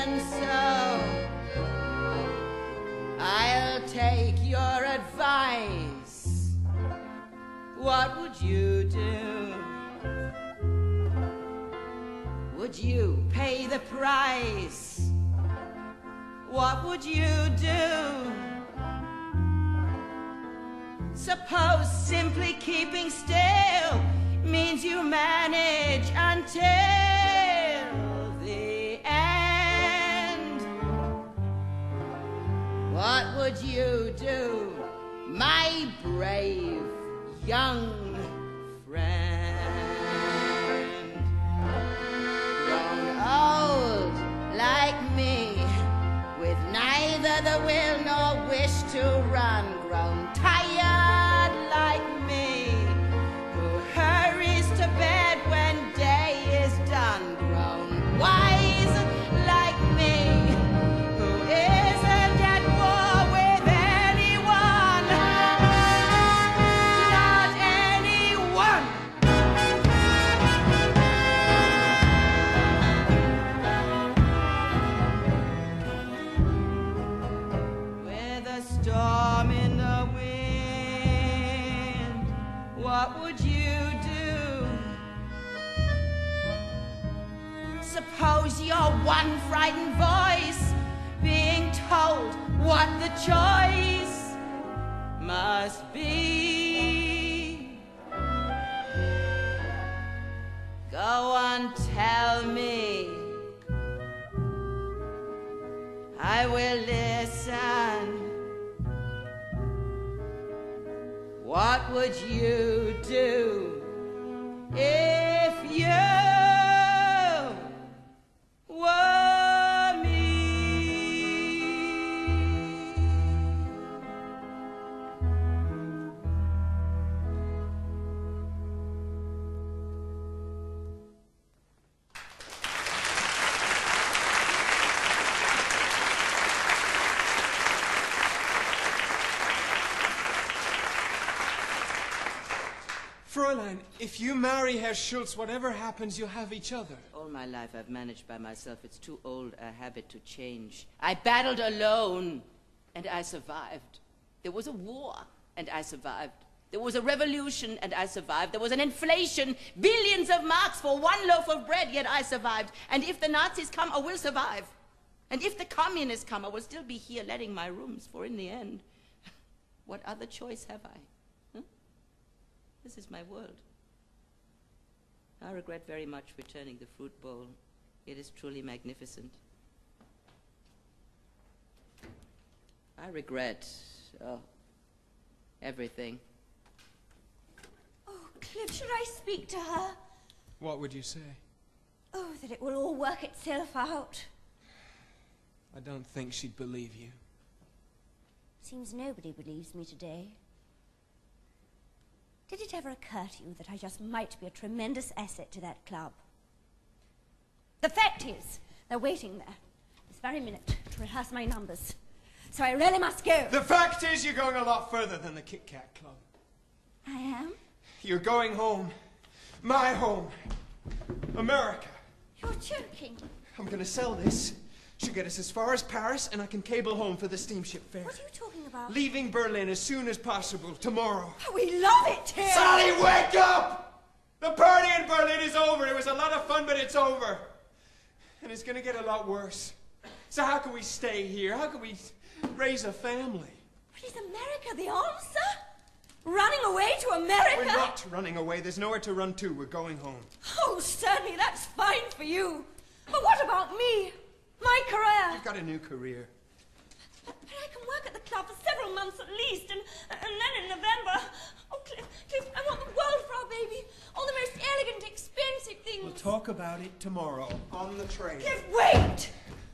even so. I'll take your advice. What would you do? Would you pay the price? What would you do? Suppose simply keeping still means you manage until What would you do, my brave young friend? Grown old like me, with neither the will nor wish to run, grown Fräulein, if you marry Herr Schultz, whatever happens, you'll have each other. All my life I've managed by myself. It's too old a habit to change. I battled alone, and I survived. There was a war, and I survived. There was a revolution, and I survived. There was an inflation, billions of marks for one loaf of bread, yet I survived. And if the Nazis come, I will survive. And if the communists come, I will still be here letting my rooms, for in the end, what other choice have I? Huh? This is my world. I regret very much returning the fruit bowl. It is truly magnificent. I regret, oh, everything. Oh, Cliff, should I speak to her? What would you say? Oh, that it will all work itself out. I don't think she'd believe you. Seems nobody believes me today. Did it ever occur to you that I just might be a tremendous asset to that club? The fact is, they're waiting there, this very minute, to rehearse my numbers. So I really must go. The fact is, you're going a lot further than the Kit Kat Club. I am? You're going home. My home. America. You're joking. I'm gonna sell this. Should get us as far as Paris, and I can cable home for the steamship fare. What are you talking about? Leaving Berlin as soon as possible, tomorrow. We love it here! Sally, wake up! The party in Berlin is over. It was a lot of fun, but it's over. And it's gonna get a lot worse. So how can we stay here? How can we raise a family? But is America the answer? Running away to America? We're not running away. There's nowhere to run to. We're going home. Oh, certainly, that's fine for you. But what about me? My career? You've got a new career. But, but I can work at the club for several months at least, and, and then in November... Oh, Cliff, Cliff, I want the world for our baby. All the most elegant, expensive things. We'll talk about it tomorrow on the train. Cliff, wait!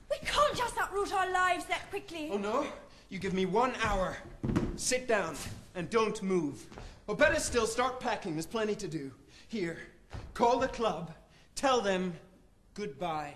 We can't just uproot our lives that quickly. Oh, no? You give me one hour. Sit down and don't move. Or better still, start packing. There's plenty to do. Here, call the club. Tell them goodbye.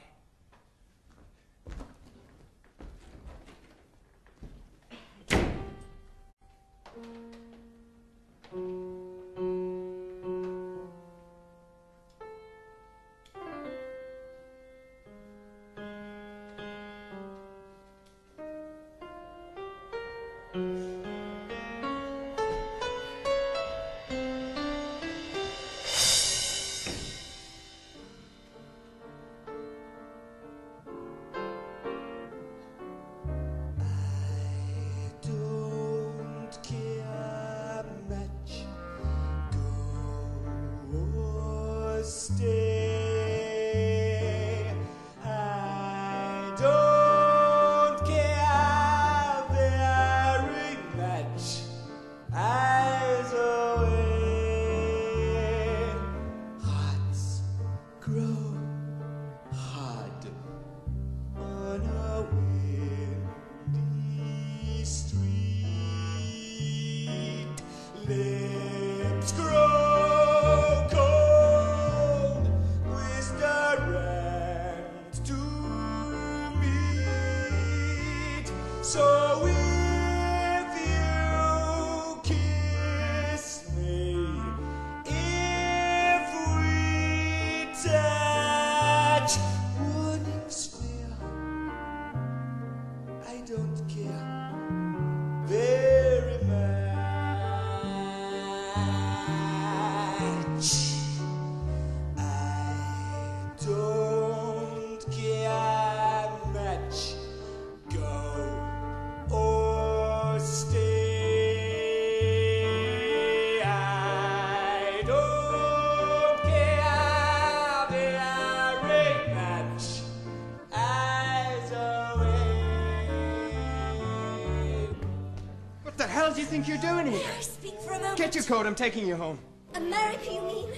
Hell do you think you're doing here? May I speak for a moment? Get your coat. I'm taking you home. America, you mean?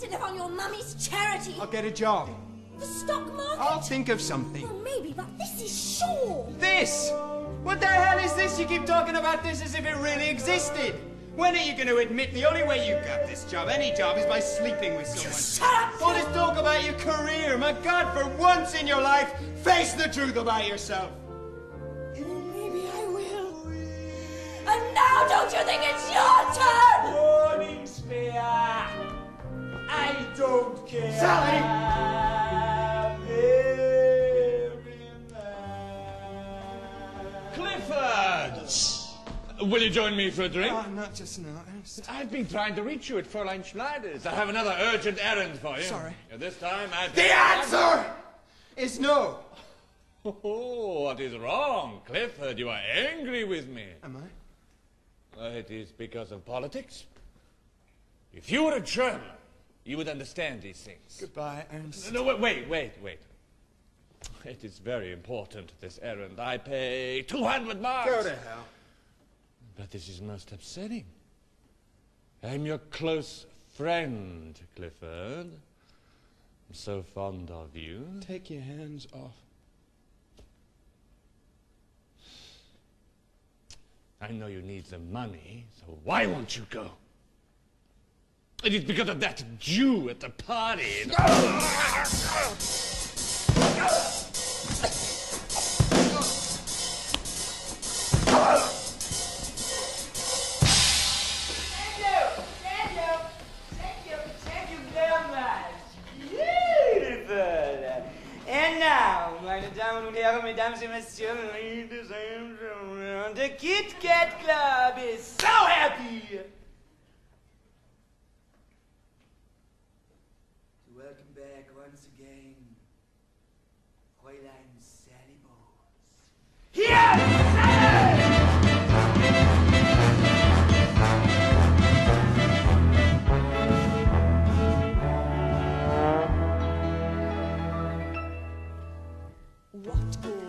To live on your mummy's charity? I'll get a job. The stock market? I'll think of something. Well, maybe, but this is sure. This? What the hell is this? You keep talking about this as if it really existed. When are you going to admit the only way you got this job, any job, is by sleeping with someone? Just Shut up! All this talk about your career. My God, for once in your life, face the truth about yourself. Clifford! Will you join me for a drink? Oh, not just now, Ernst. I've been trying to reach you at Fräulein Schneider's. I have another urgent errand for you. Sorry. And this time I... The answer is no. Oh, what is wrong? Clifford, you are angry with me. Am I? Uh, it is because of politics. If you were a German, you would understand these things. Goodbye, Ernst. No, wait, wait, wait, wait. It is very important, this errand. I pay 200 marks. Go to hell. But this is most upsetting. I'm your close friend, Clifford. I'm so fond of you. Take your hands off. I know you need the money, so why won't you go? It is because of that Jew at the party. Ladies and gentlemen, the Kit Kat Club is so happy! To welcome back once again, Fräulein Sally Bowles. Here! What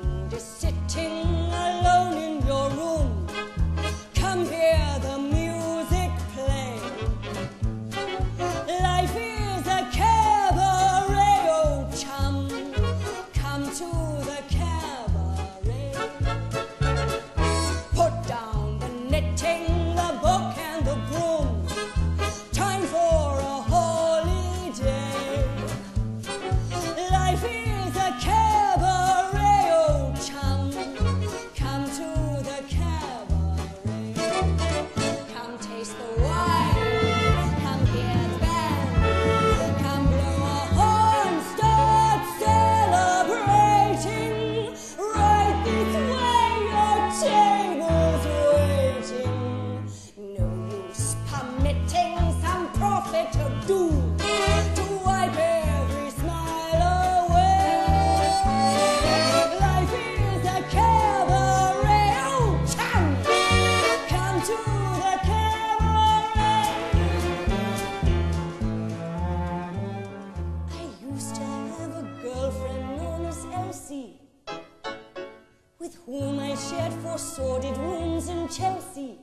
sordid rooms in Chelsea.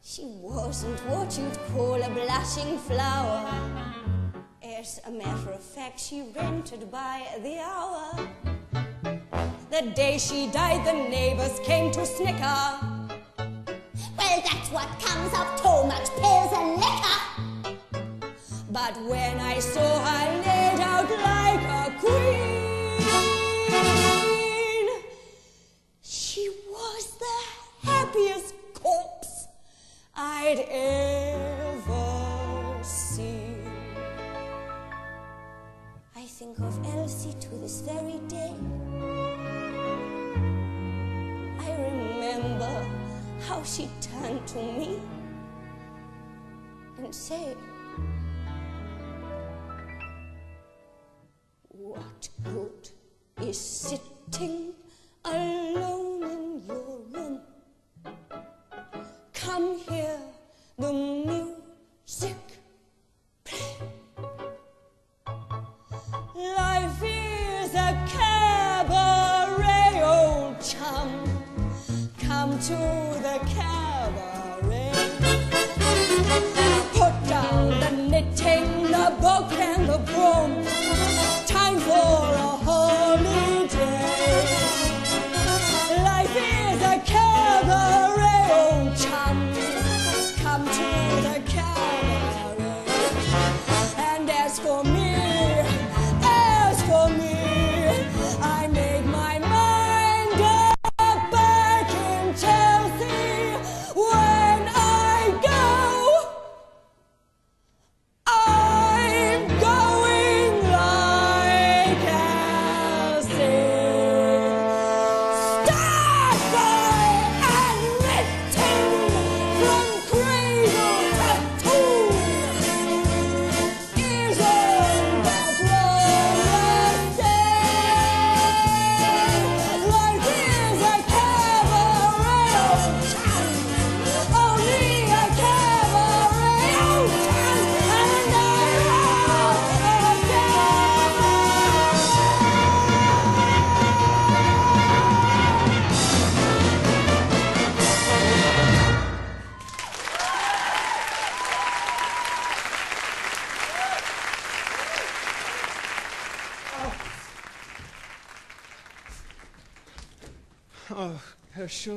She wasn't what you'd call a blushing flower. As a matter of fact, she rented by the hour. The day she died, the neighbors came to snicker. Well, that's what comes of too much pills and liquor. But when I saw her laid out like a queen,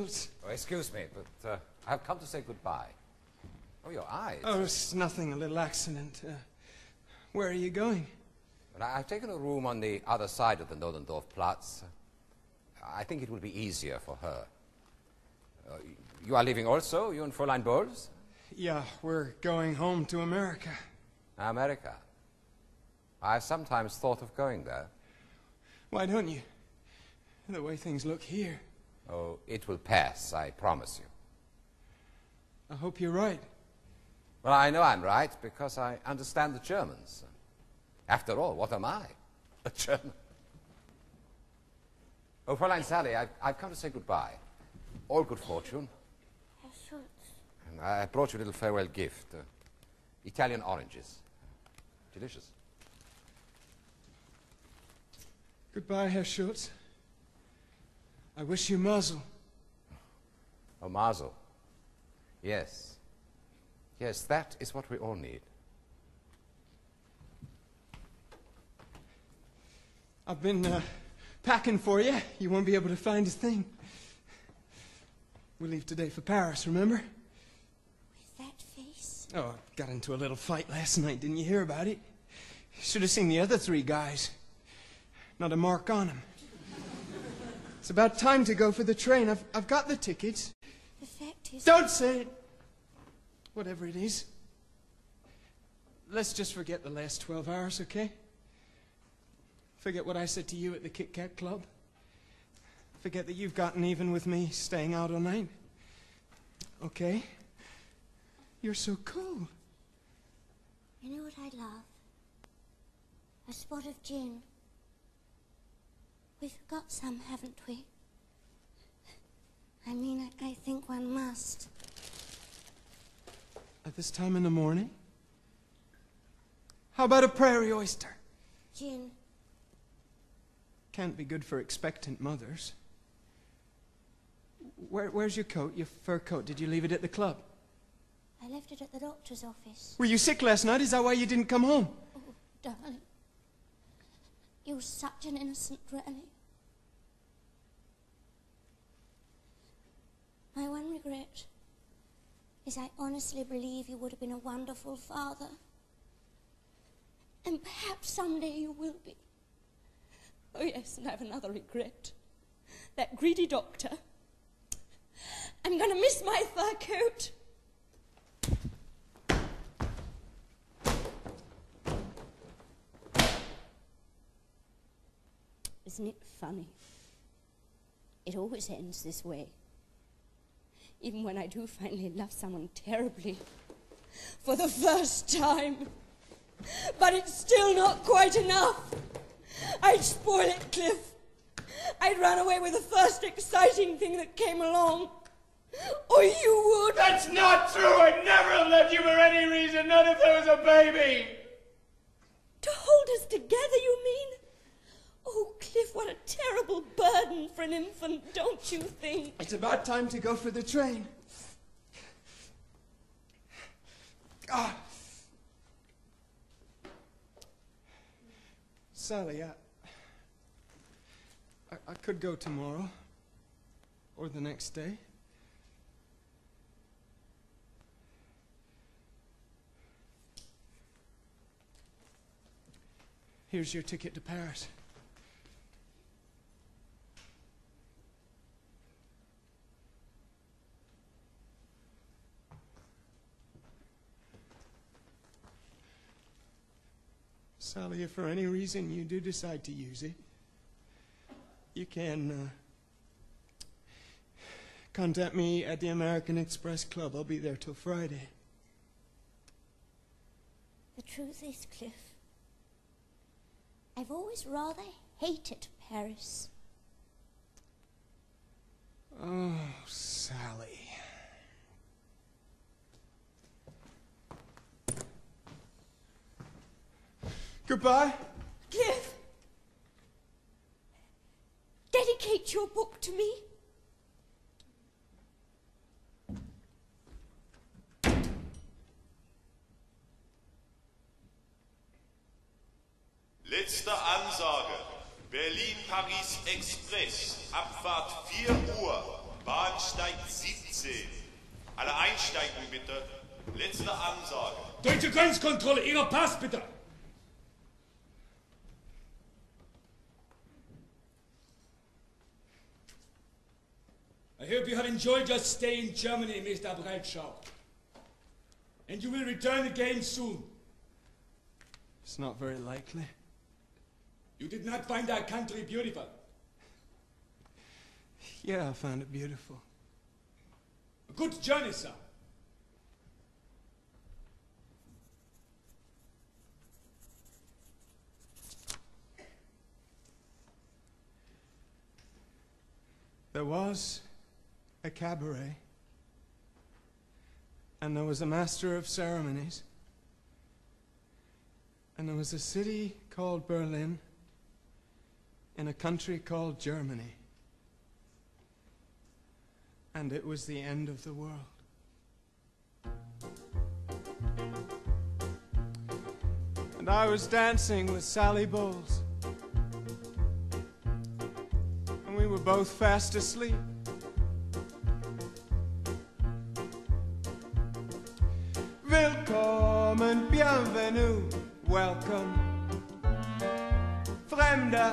Herr Oh, excuse me, but uh, I've come to say goodbye. Oh, your eyes. Oh, it's nothing, a little accident. Uh, where are you going? Well, I've taken a room on the other side of the Nollendorf Platz. I think it will be easier for her. Uh, you are leaving also, you and Fräulein Bowles? Yeah, we're going home to America. America. I've sometimes thought of going there. Why don't you? The way things look here. Oh, it will pass, I promise you. I hope you're right. Well, I know I'm right because I understand the Germans. After all, what am I? A German. Oh, Fräulein Sally, I've, I've come to say goodbye. All good fortune. Herr Schultz. And I brought you a little farewell gift. Uh, Italian oranges. Delicious. Goodbye, Herr Schultz. I wish you muzzle. Oh, Mazel. Yes. Yes, that is what we all need. I've been uh, packing for you. You won't be able to find a thing. We leave today for Paris, remember? With that face. Oh, I got into a little fight last night. Didn't you hear about it? Should have seen the other three guys. Not a mark on them. It's about time to go for the train. I've, I've got the tickets. The fact is. Don't say it! Whatever it is. Let's just forget the last 12 hours, okay? Forget what I said to you at the Kit Kat Club. Forget that you've gotten even with me staying out all night. Okay? You're so cool. You know what I'd love? A spot of gin. We've got some, haven't we? I mean, I, I think one must. At this time in the morning? How about a prairie oyster? Gin. Can't be good for expectant mothers. Where, where's your coat, your fur coat? Did you leave it at the club? I left it at the doctor's office. Were you sick last night? Is that why you didn't come home? Oh, darling. You're such an innocent granny. My one regret is I honestly believe you would have been a wonderful father. And perhaps someday you will be. Oh, yes, and I have another regret. That greedy doctor. I'm going to miss my fur coat. Isn't it funny? It always ends this way. Even when I do finally love someone terribly. For the first time. But it's still not quite enough. I'd spoil it, Cliff. I'd run away with the first exciting thing that came along. Or you would. That's not true! I'd never have left you for any reason, not if there was a baby! To hold us together, you mean? Oh, Cliff, what a terrible burden for an infant, don't you think? It's about time to go for the train. Ah. Sally, I, I, I could go tomorrow. Or the next day. Here's your ticket to Paris. Sally, if for any reason you do decide to use it, you can uh, contact me at the American Express Club. I'll be there till Friday. The truth is, Cliff, I've always rather hated Paris. Oh, Sally. Goodbye. Cliff! Dedicate your book to me. Letzte Ansage. Berlin-Paris Express. Abfahrt 4 Uhr. Bahnsteig 17. Alle einsteigen bitte. Letzte Ansage. Deutsche Grenzkontrolle, Ihrer Pass bitte. I hope you have enjoyed your stay in Germany, Mr. Bradshaw. And you will return again soon. It's not very likely. You did not find our country beautiful. Yeah, I found it beautiful. A good journey, sir. There was a cabaret, and there was a master of ceremonies, and there was a city called Berlin in a country called Germany. And it was the end of the world. And I was dancing with Sally Bowles. And we were both fast asleep. Willkommen, bienvenue, welcome. Fremder,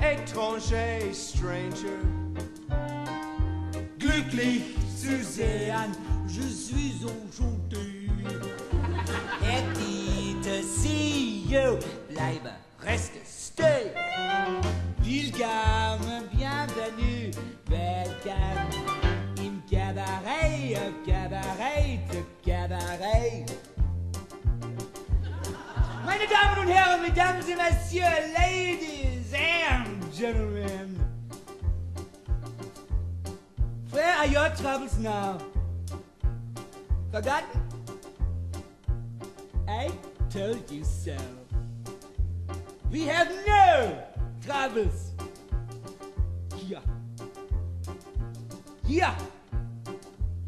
étranger, stranger. Glücklich sehen, je suis enchanté. Happy to see you. Bleibe, Damen und Herren, Mesdames et Messieurs, Ladies and Gentlemen. Where are your troubles now? Forgotten? I told you so. We have no troubles. Here. Here.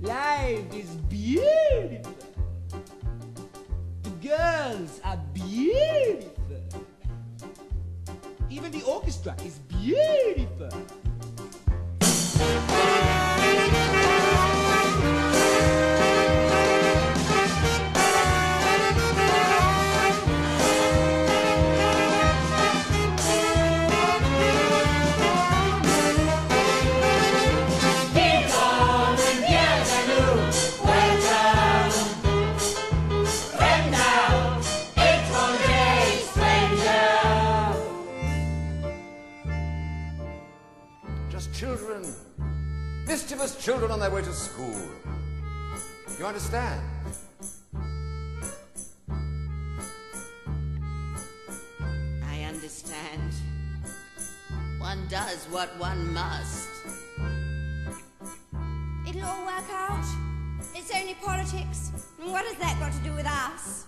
Life is beautiful. Girls are beautiful. Even the orchestra is beautiful. You understand? I understand. One does what one must. It'll all work out. It's only politics. And what has that got to do with us?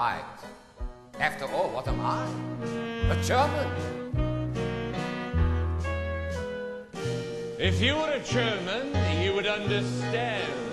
Right. After all, what am I? A German. If you were a German, you would understand.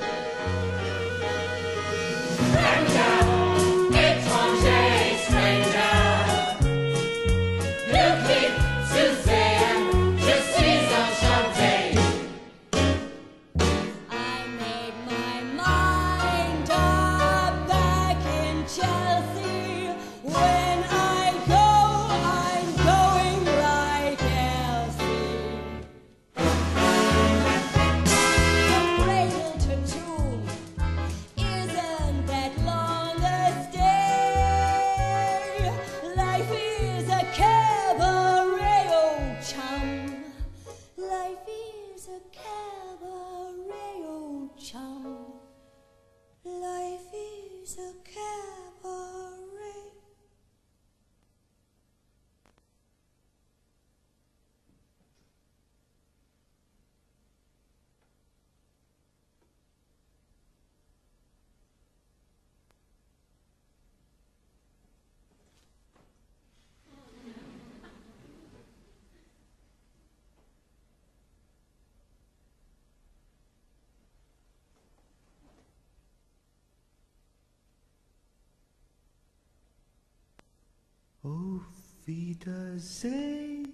Wiedersehen.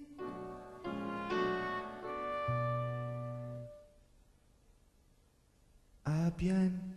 A bien.